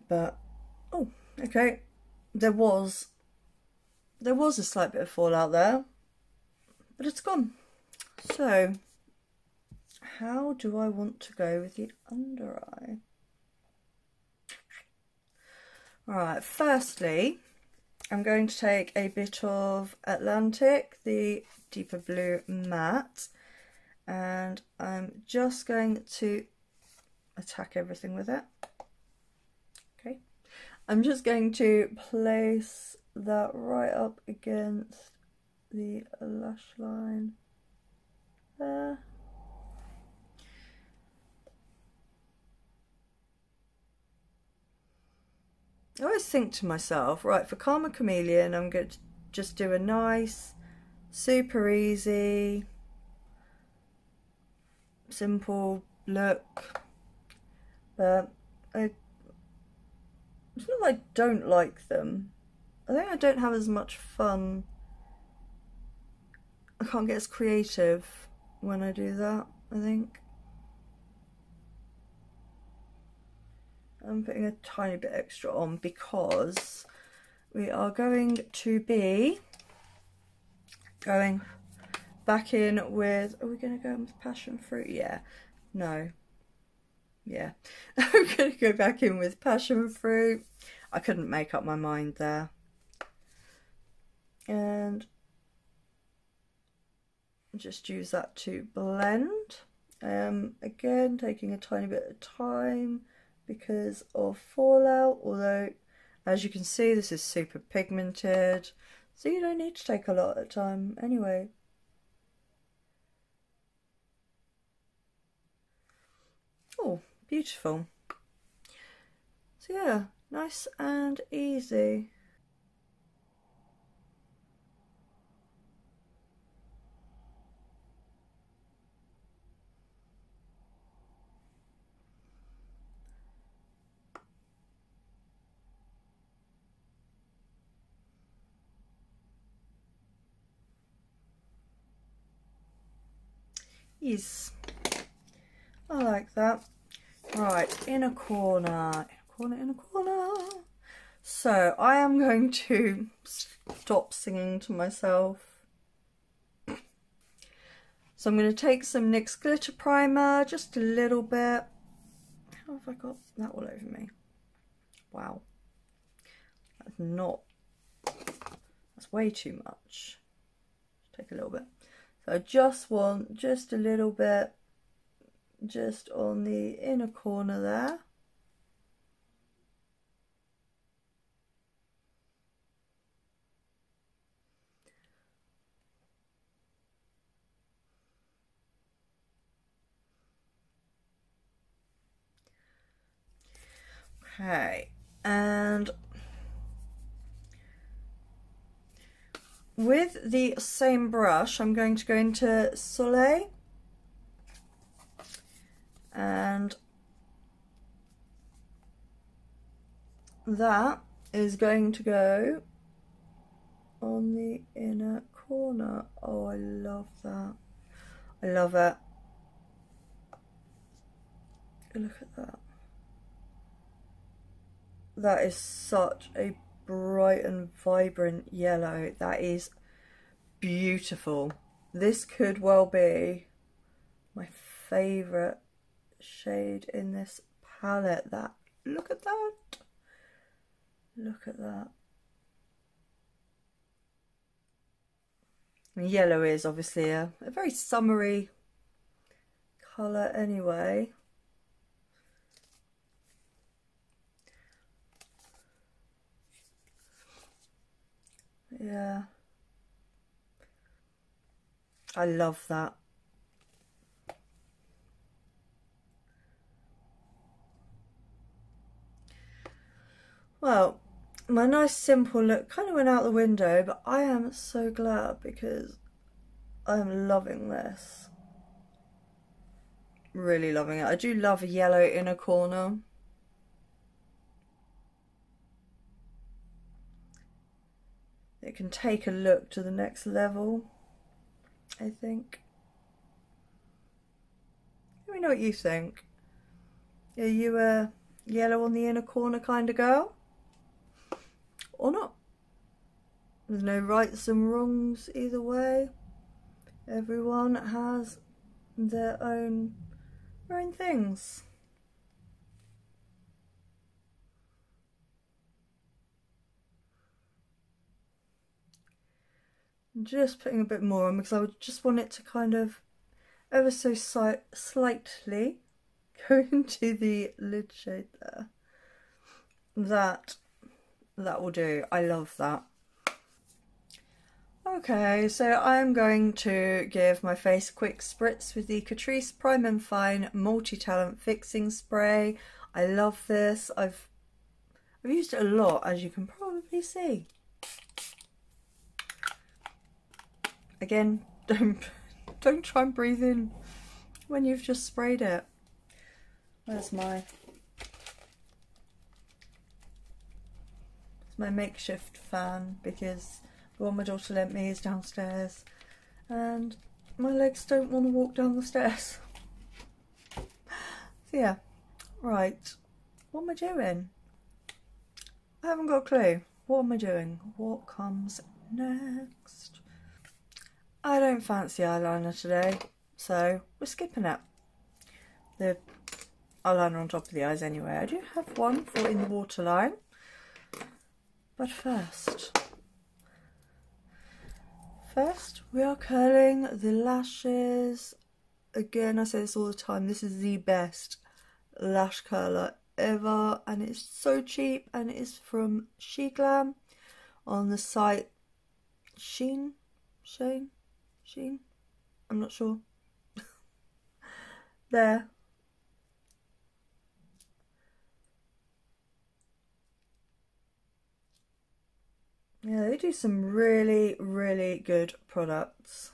but oh, okay, there was there was a slight bit of fallout there, but it's gone. So, how do I want to go with the under eye? Alright, firstly, I'm going to take a bit of Atlantic, the deeper blue matte, and I'm just going to attack everything with it. Okay, I'm just going to place that right up against the lash line there. I always think to myself, right, for Calm a Chameleon, I'm going to just do a nice, super easy, simple look. But I, it's not that I don't like them. I think I don't have as much fun. I can't get as creative when I do that, I think. I'm putting a tiny bit extra on because we are going to be going back in with, are we going to go in with passion fruit? Yeah, no, yeah. I'm going to go back in with passion fruit. I couldn't make up my mind there. And just use that to blend. Um, again, taking a tiny bit of time because of fallout although as you can see this is super pigmented so you don't need to take a lot of time anyway. Oh beautiful. So yeah nice and easy I like that. Right, in a corner, in a corner, in a corner. So I am going to stop singing to myself. So I'm going to take some NYX Glitter Primer, just a little bit. How have I got that all over me? Wow. That's not, that's way too much. Take a little bit. I just want just a little bit just on the inner corner there. Okay, and With the same brush, I'm going to go into Soleil and that is going to go on the inner corner. Oh, I love that. I love it. Look at that. That is such a bright and vibrant yellow. That is beautiful. This could well be my favourite shade in this palette. That Look at that. Look at that. yellow is obviously a, a very summery colour anyway. Yeah. I love that. Well, my nice simple look kind of went out the window, but I am so glad because I'm loving this. Really loving it. I do love a yellow inner corner. It can take a look to the next level, I think. Let me know what you think. Are you a yellow on the inner corner kind of girl? Or not? There's no rights and wrongs either way. Everyone has their own, their own things. Just putting a bit more on because I would just want it to kind of ever so si slightly go into the lid shade there. That, that will do. I love that. Okay, so I'm going to give my face a quick spritz with the Catrice Prime and Fine Multi-Talent Fixing Spray. I love this. I've I've used it a lot, as you can probably see. Again, don't don't try and breathe in when you've just sprayed it. Where's my it's my makeshift fan because the one my daughter lent me is downstairs and my legs don't want to walk down the stairs. so yeah, right. What am I doing? I haven't got a clue. What am I doing? What comes next? I don't fancy eyeliner today, so we're skipping it. The eyeliner on top of the eyes anyway. I do have one for in the waterline. But first, first we are curling the lashes. Again, I say this all the time, this is the best lash curler ever and it's so cheap and it is from SheGlam on the site Sheen, Shane, Sheen? I'm not sure. there. Yeah, they do some really, really good products.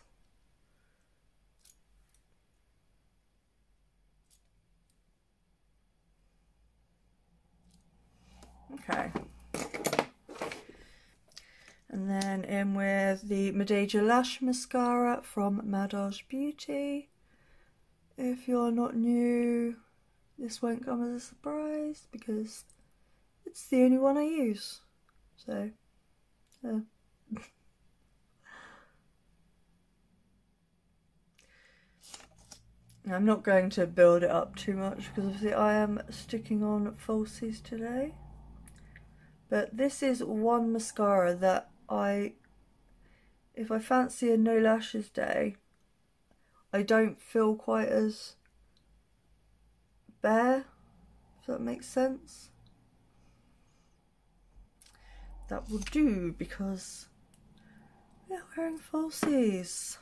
Okay. And then in with the Madajor Lash Mascara from Madaj Beauty. If you're not new, this won't come as a surprise because it's the only one I use. So, yeah. I'm not going to build it up too much because obviously I am sticking on falsies today. But this is one mascara that I, if I fancy a no lashes day, I don't feel quite as bare, if that makes sense. That will do because we're wearing falsies.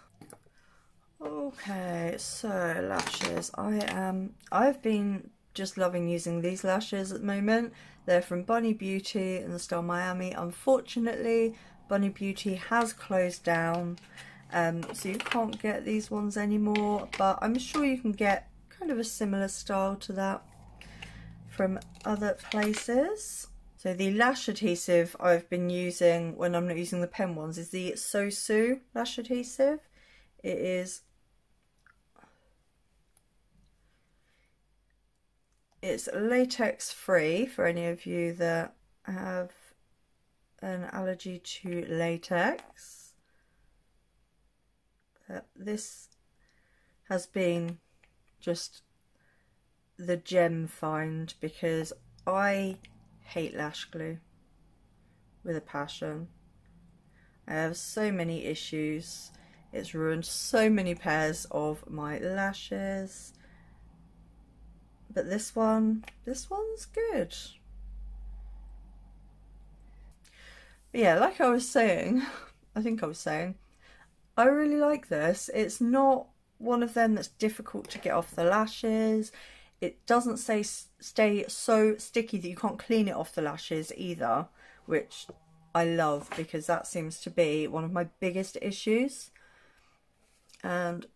Okay, so lashes. I am, I've been just loving using these lashes at the moment. They're from Bunni Beauty in the style Miami. Unfortunately, Bunni Beauty has closed down, um, so you can't get these ones anymore, but I'm sure you can get kind of a similar style to that from other places. So the lash adhesive I've been using when I'm not using the pen ones is the Sosu lash adhesive. It is it's latex free for any of you that have an allergy to latex. But this has been just the gem find because I hate lash glue with a passion. I have so many issues. It's ruined so many pairs of my lashes. But this one, this one's good. But yeah, like I was saying, I think I was saying, I really like this. It's not one of them that's difficult to get off the lashes. It doesn't stay, stay so sticky that you can't clean it off the lashes either, which I love because that seems to be one of my biggest issues. And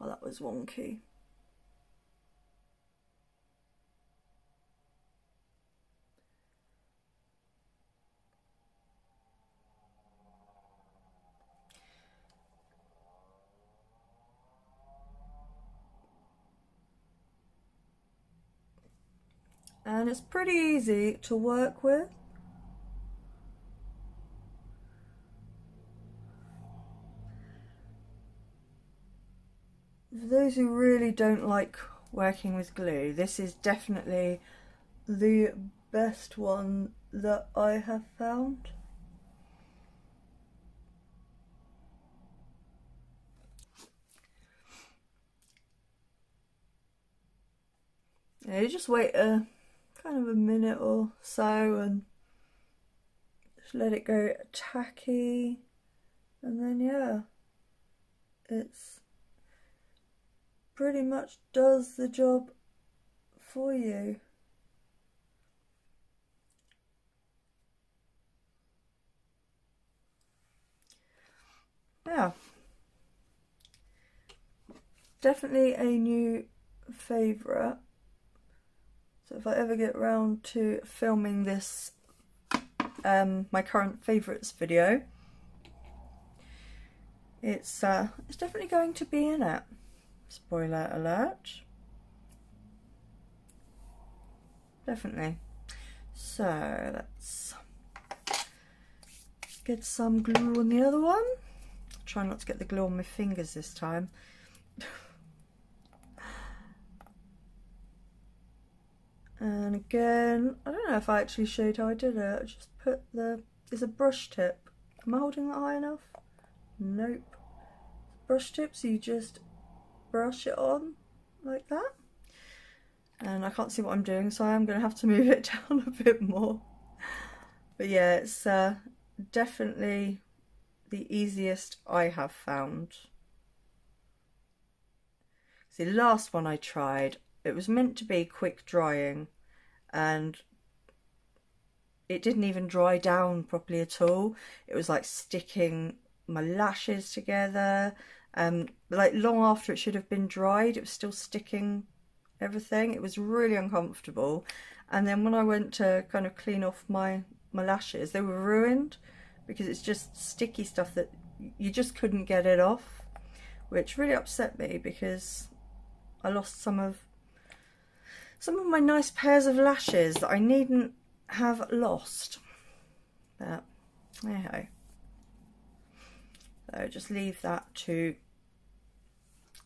oh, that was wonky. And it's pretty easy to work with. For those who really don't like working with glue, this is definitely the best one that I have found. You just wait a kind of a minute or so and just let it go tacky and then yeah it's pretty much does the job for you. Yeah. Definitely a new favourite. If I ever get around to filming this, um, my current favourites video, it's, uh, it's definitely going to be in it. Spoiler alert. Definitely. So let's get some glue on the other one. Try not to get the glue on my fingers this time. And again, I don't know if I actually showed how I did it. I just put the, it's a brush tip. Am I holding that high enough? Nope. Brush tip, so you just brush it on like that. And I can't see what I'm doing, so I am going to have to move it down a bit more. But yeah, it's uh, definitely the easiest I have found. The last one I tried, it was meant to be quick drying and it didn't even dry down properly at all. It was like sticking my lashes together um, like long after it should have been dried, it was still sticking everything. It was really uncomfortable. And then when I went to kind of clean off my, my lashes, they were ruined because it's just sticky stuff that you just couldn't get it off, which really upset me because I lost some of some of my nice pairs of lashes that I needn't have lost. But anyhow, so just leave that to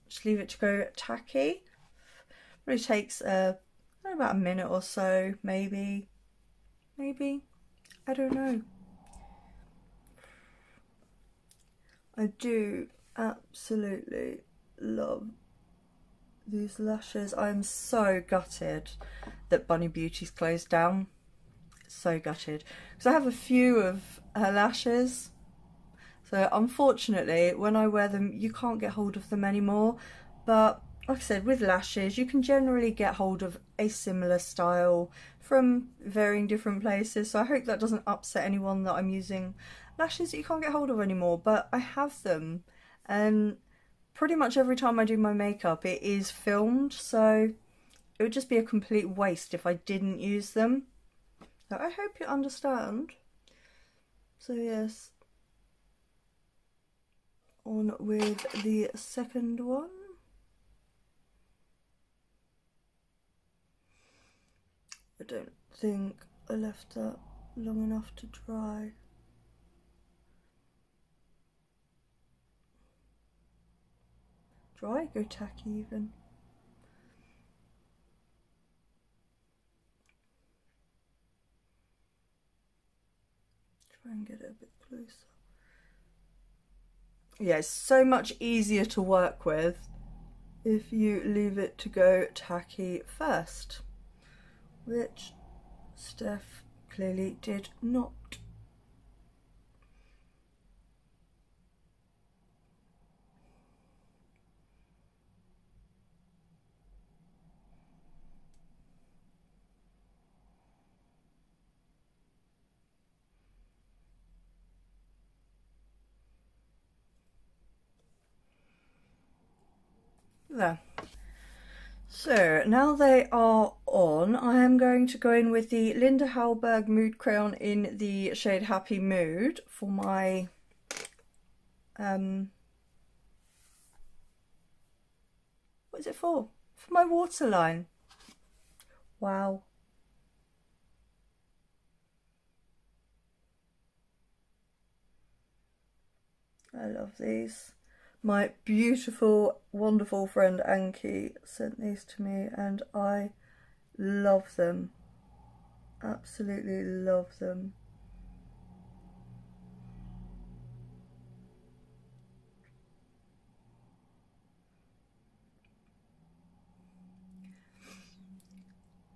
just leave it to go tacky. Really takes uh, about a minute or so, maybe. Maybe. I don't know. I do absolutely love these lashes. I'm so gutted that Bunni Beauty's closed down. So gutted. Because I have a few of her lashes so unfortunately, when I wear them, you can't get hold of them anymore. But like I said, with lashes, you can generally get hold of a similar style from varying different places. So I hope that doesn't upset anyone that I'm using lashes that you can't get hold of anymore. But I have them. And pretty much every time I do my makeup, it is filmed. So it would just be a complete waste if I didn't use them. So I hope you understand. So yes, on with the second one. I don't think I left that long enough to dry. Dry, go tacky even. Try and get it a bit closer yeah, it's so much easier to work with if you leave it to go tacky first, which Steph clearly did not. there. So now they are on, I am going to go in with the Linda Hallberg Mood Crayon in the shade Happy Mood for my um, what is it for? For my waterline. Wow. I love these. My beautiful, wonderful friend Anki sent these to me and I love them. Absolutely love them.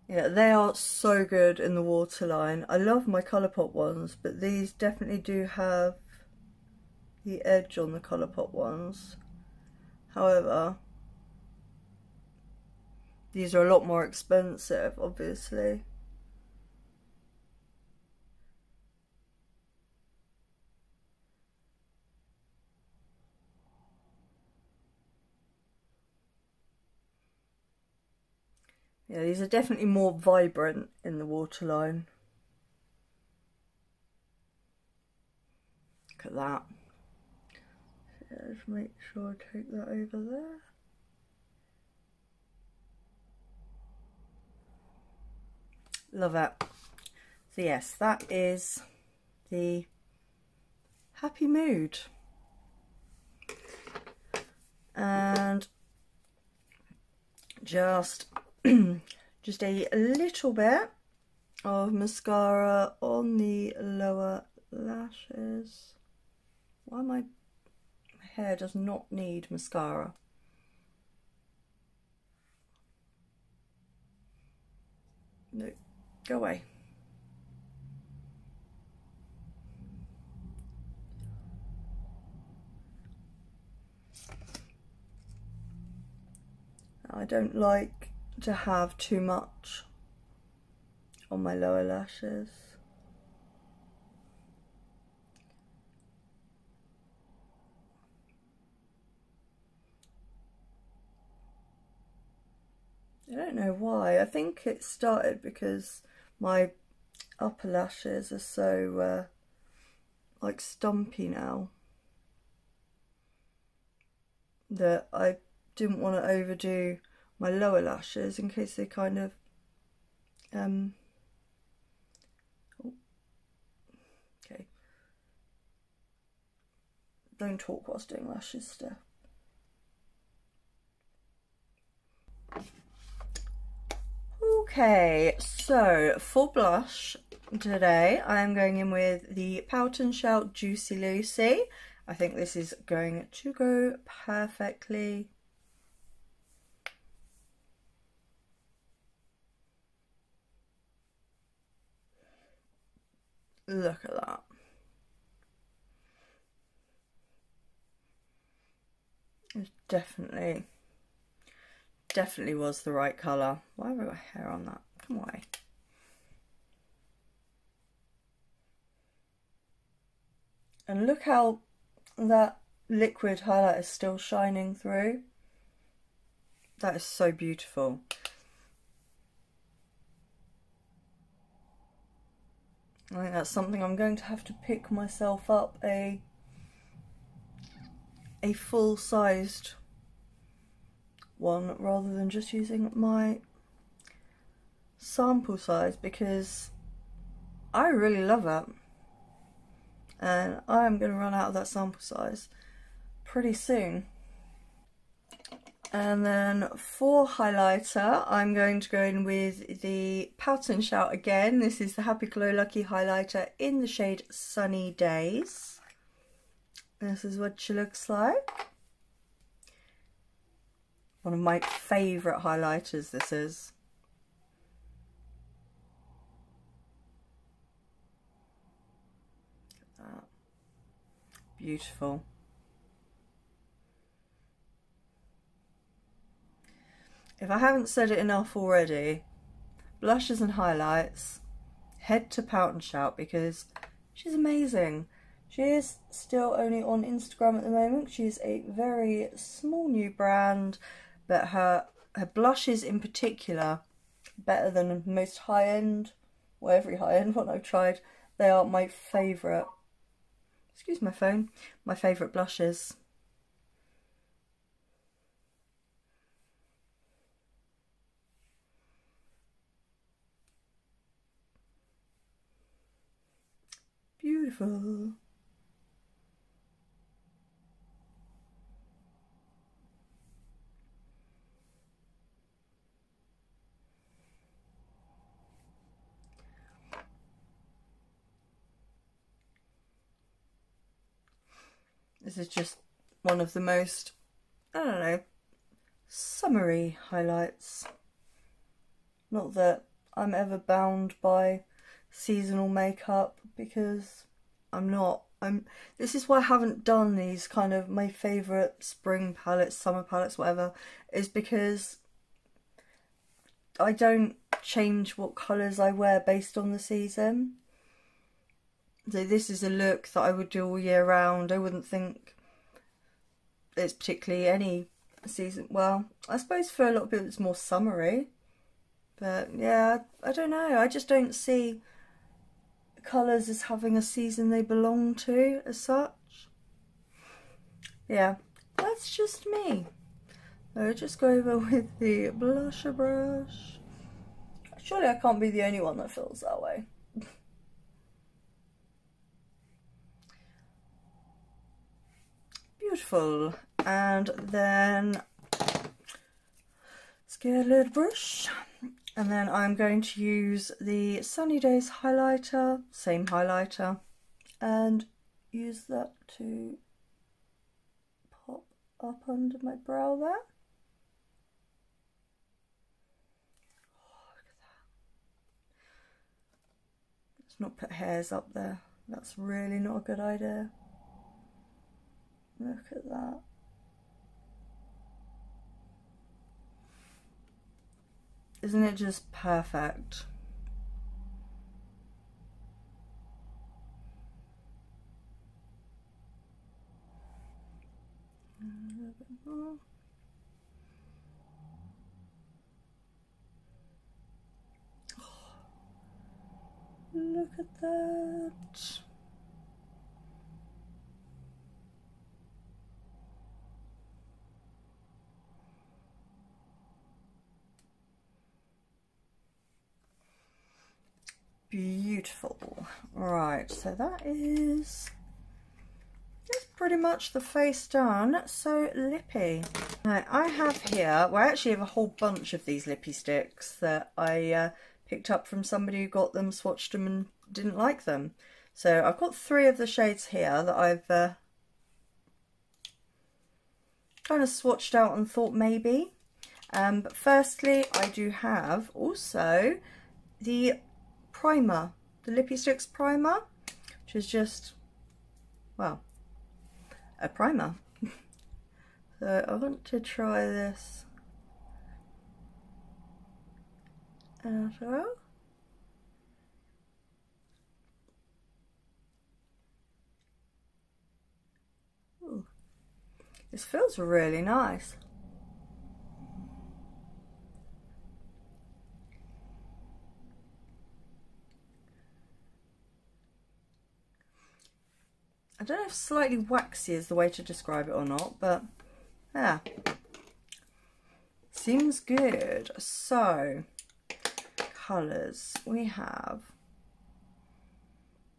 Yeah, they are so good in the waterline. I love my Colourpop ones, but these definitely do have the edge on the Colourpop ones. However, these are a lot more expensive, obviously. Yeah, these are definitely more vibrant in the waterline. Look at that. Just make sure I take that over there. Love it. So yes, that is the happy mood. And just just a little bit of mascara on the lower lashes. Why am my hair does not need mascara. No, go away. I don't like to have too much on my lower lashes. I don't know why. I think it started because my upper lashes are so uh, like stumpy now that I didn't want to overdo my lower lashes in case they kind of um oh, okay don't talk whilst doing lashes stuff okay so for blush today. I'm going in with the Pout and Shout Juicy Lucy. I think this is going to go perfectly. Look at that. It's definitely, definitely was the right colour. Why have I got hair on that? Come away. And look how that liquid highlight is still shining through. That is so beautiful. I think that's something I'm going to have to pick myself up a a full-sized one rather than just using my sample size because I really love it and I'm going to run out of that sample size pretty soon. And then for highlighter, I'm going to go in with the Pout and Shout again. This is the Happy Glow Lucky highlighter in the shade Sunny Days. This is what she looks like. One of my favourite highlighters this is. Beautiful. If I haven't said it enough already, blushes and highlights, head to Pout and Shout because she's amazing. She is still only on Instagram at the moment. She's a very small new brand, but her her blushes in particular, better than most high end, or every high end one I've tried. They are my favourite. Excuse my phone. My favourite blushes. Beautiful. This is just one of the most, I don't know, summery highlights. Not that I'm ever bound by seasonal makeup because I'm not. I'm. This is why I haven't done these kind of my favourite spring palettes, summer palettes, whatever, is because I don't change what colours I wear based on the season. So this is a look that I would do all year round. I wouldn't think it's particularly any season. Well, I suppose for a lot of people it's more summery. But yeah, I don't know. I just don't see colours as having a season they belong to as such. Yeah, that's just me. I'll just go over with the blusher brush. Surely I can't be the only one that feels that way. Beautiful. And then get a lid brush. And then I'm going to use the Sunny Days highlighter, same highlighter, and use that to pop up under my brow there. Let's not put hairs up there. That's really not a good idea. Look at that. Isn't it just perfect? More. Look at that. Beautiful. Right, so that is that's pretty much the face done. So lippy. Now I have here, well I actually have a whole bunch of these lippy sticks that I uh, picked up from somebody who got them, swatched them and didn't like them. So I've got three of the shades here that I've uh, kind of swatched out and thought maybe. Um, but firstly, I do have also the primer, the Lippy Sticks primer, which is just, well, a primer. so I want to try this as well. This feels really nice. I don't know if slightly waxy is the way to describe it or not, but yeah. Seems good. So, colours. We have...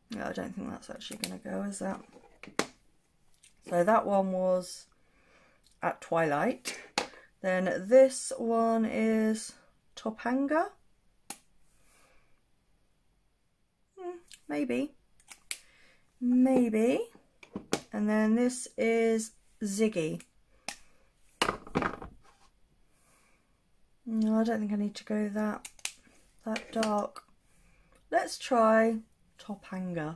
Yeah, I don't think that's actually going to go, is that? So that one was at Twilight. Then this one is Topanga. Hmm, maybe. Maybe. And then this is Ziggy. No, I don't think I need to go that that dark. Let's try Topanga.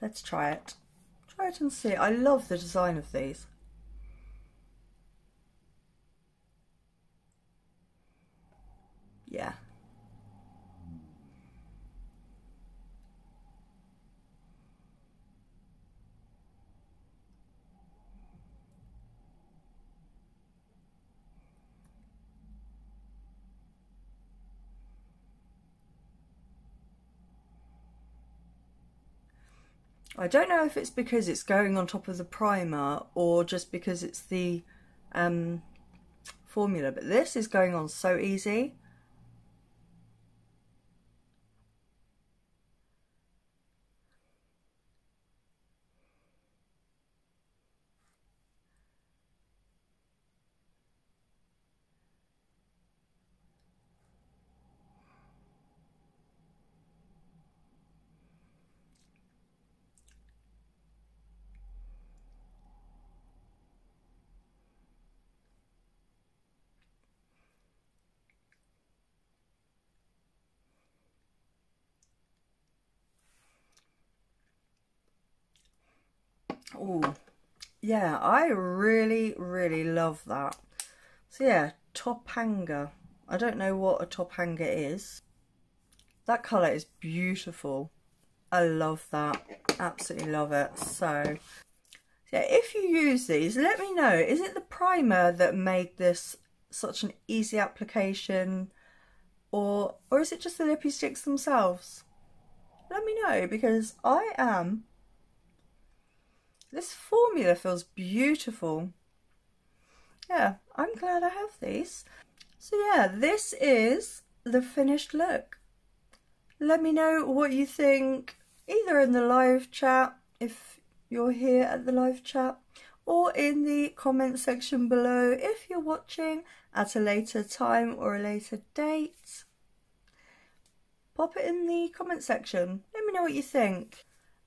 Let's try it. Try it and see. I love the design of these. Yeah, I don't know if it's because it's going on top of the primer or just because it's the um, formula, but this is going on so easy. Oh, yeah, I really, really love that. So yeah, Topanga. I don't know what a Topanga is. That colour is beautiful. I love that. Absolutely love it. So, yeah, if you use these, let me know. Is it the primer that made this such an easy application? Or, or is it just the lippy sticks themselves? Let me know because I am this formula feels beautiful. Yeah, I'm glad I have these. So yeah, this is the finished look. Let me know what you think either in the live chat if you're here at the live chat or in the comment section below if you're watching at a later time or a later date. Pop it in the comment section. Let me know what you think.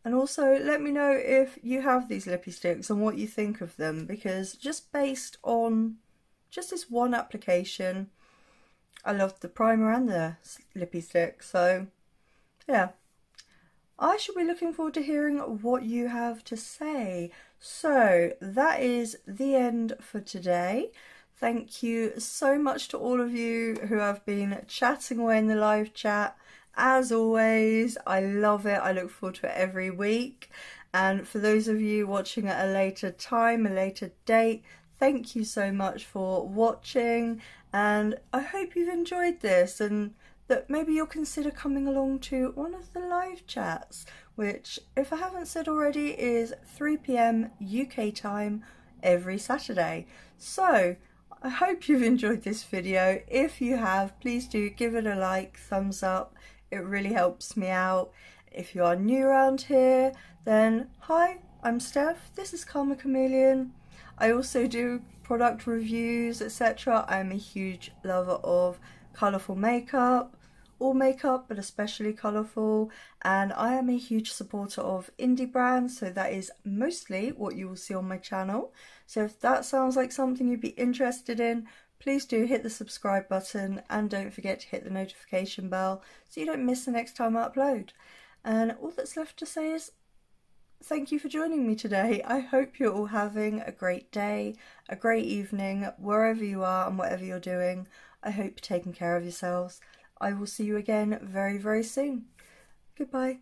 And also let me know if you have these lippy sticks and what you think of them because just based on just this one application, I loved the primer and the lippy stick. So yeah, I shall be looking forward to hearing what you have to say. So that is the end for today. Thank you so much to all of you who have been chatting away in the live chat as always, I love it. I look forward to it every week. And for those of you watching at a later time, a later date, thank you so much for watching. And I hope you've enjoyed this and that maybe you'll consider coming along to one of the live chats, which, if I haven't said already, is 3 pm UK time every Saturday. So, I hope you've enjoyed this video. If you have, please do give it a like, thumbs up, it really helps me out. If you are new around here, then hi, I'm Steph, this is Calm a Chameleon. I also do product reviews, etc. I'm a huge lover of colourful makeup, all makeup, but especially colourful. And I am a huge supporter of indie brands, so that is mostly what you will see on my channel. So if that sounds like something you'd be interested in, Please do hit the subscribe button and don't forget to hit the notification bell so you don't miss the next time I upload. And all that's left to say is thank you for joining me today. I hope you're all having a great day, a great evening, wherever you are and whatever you're doing. I hope you're taking care of yourselves. I will see you again very, very soon. Goodbye.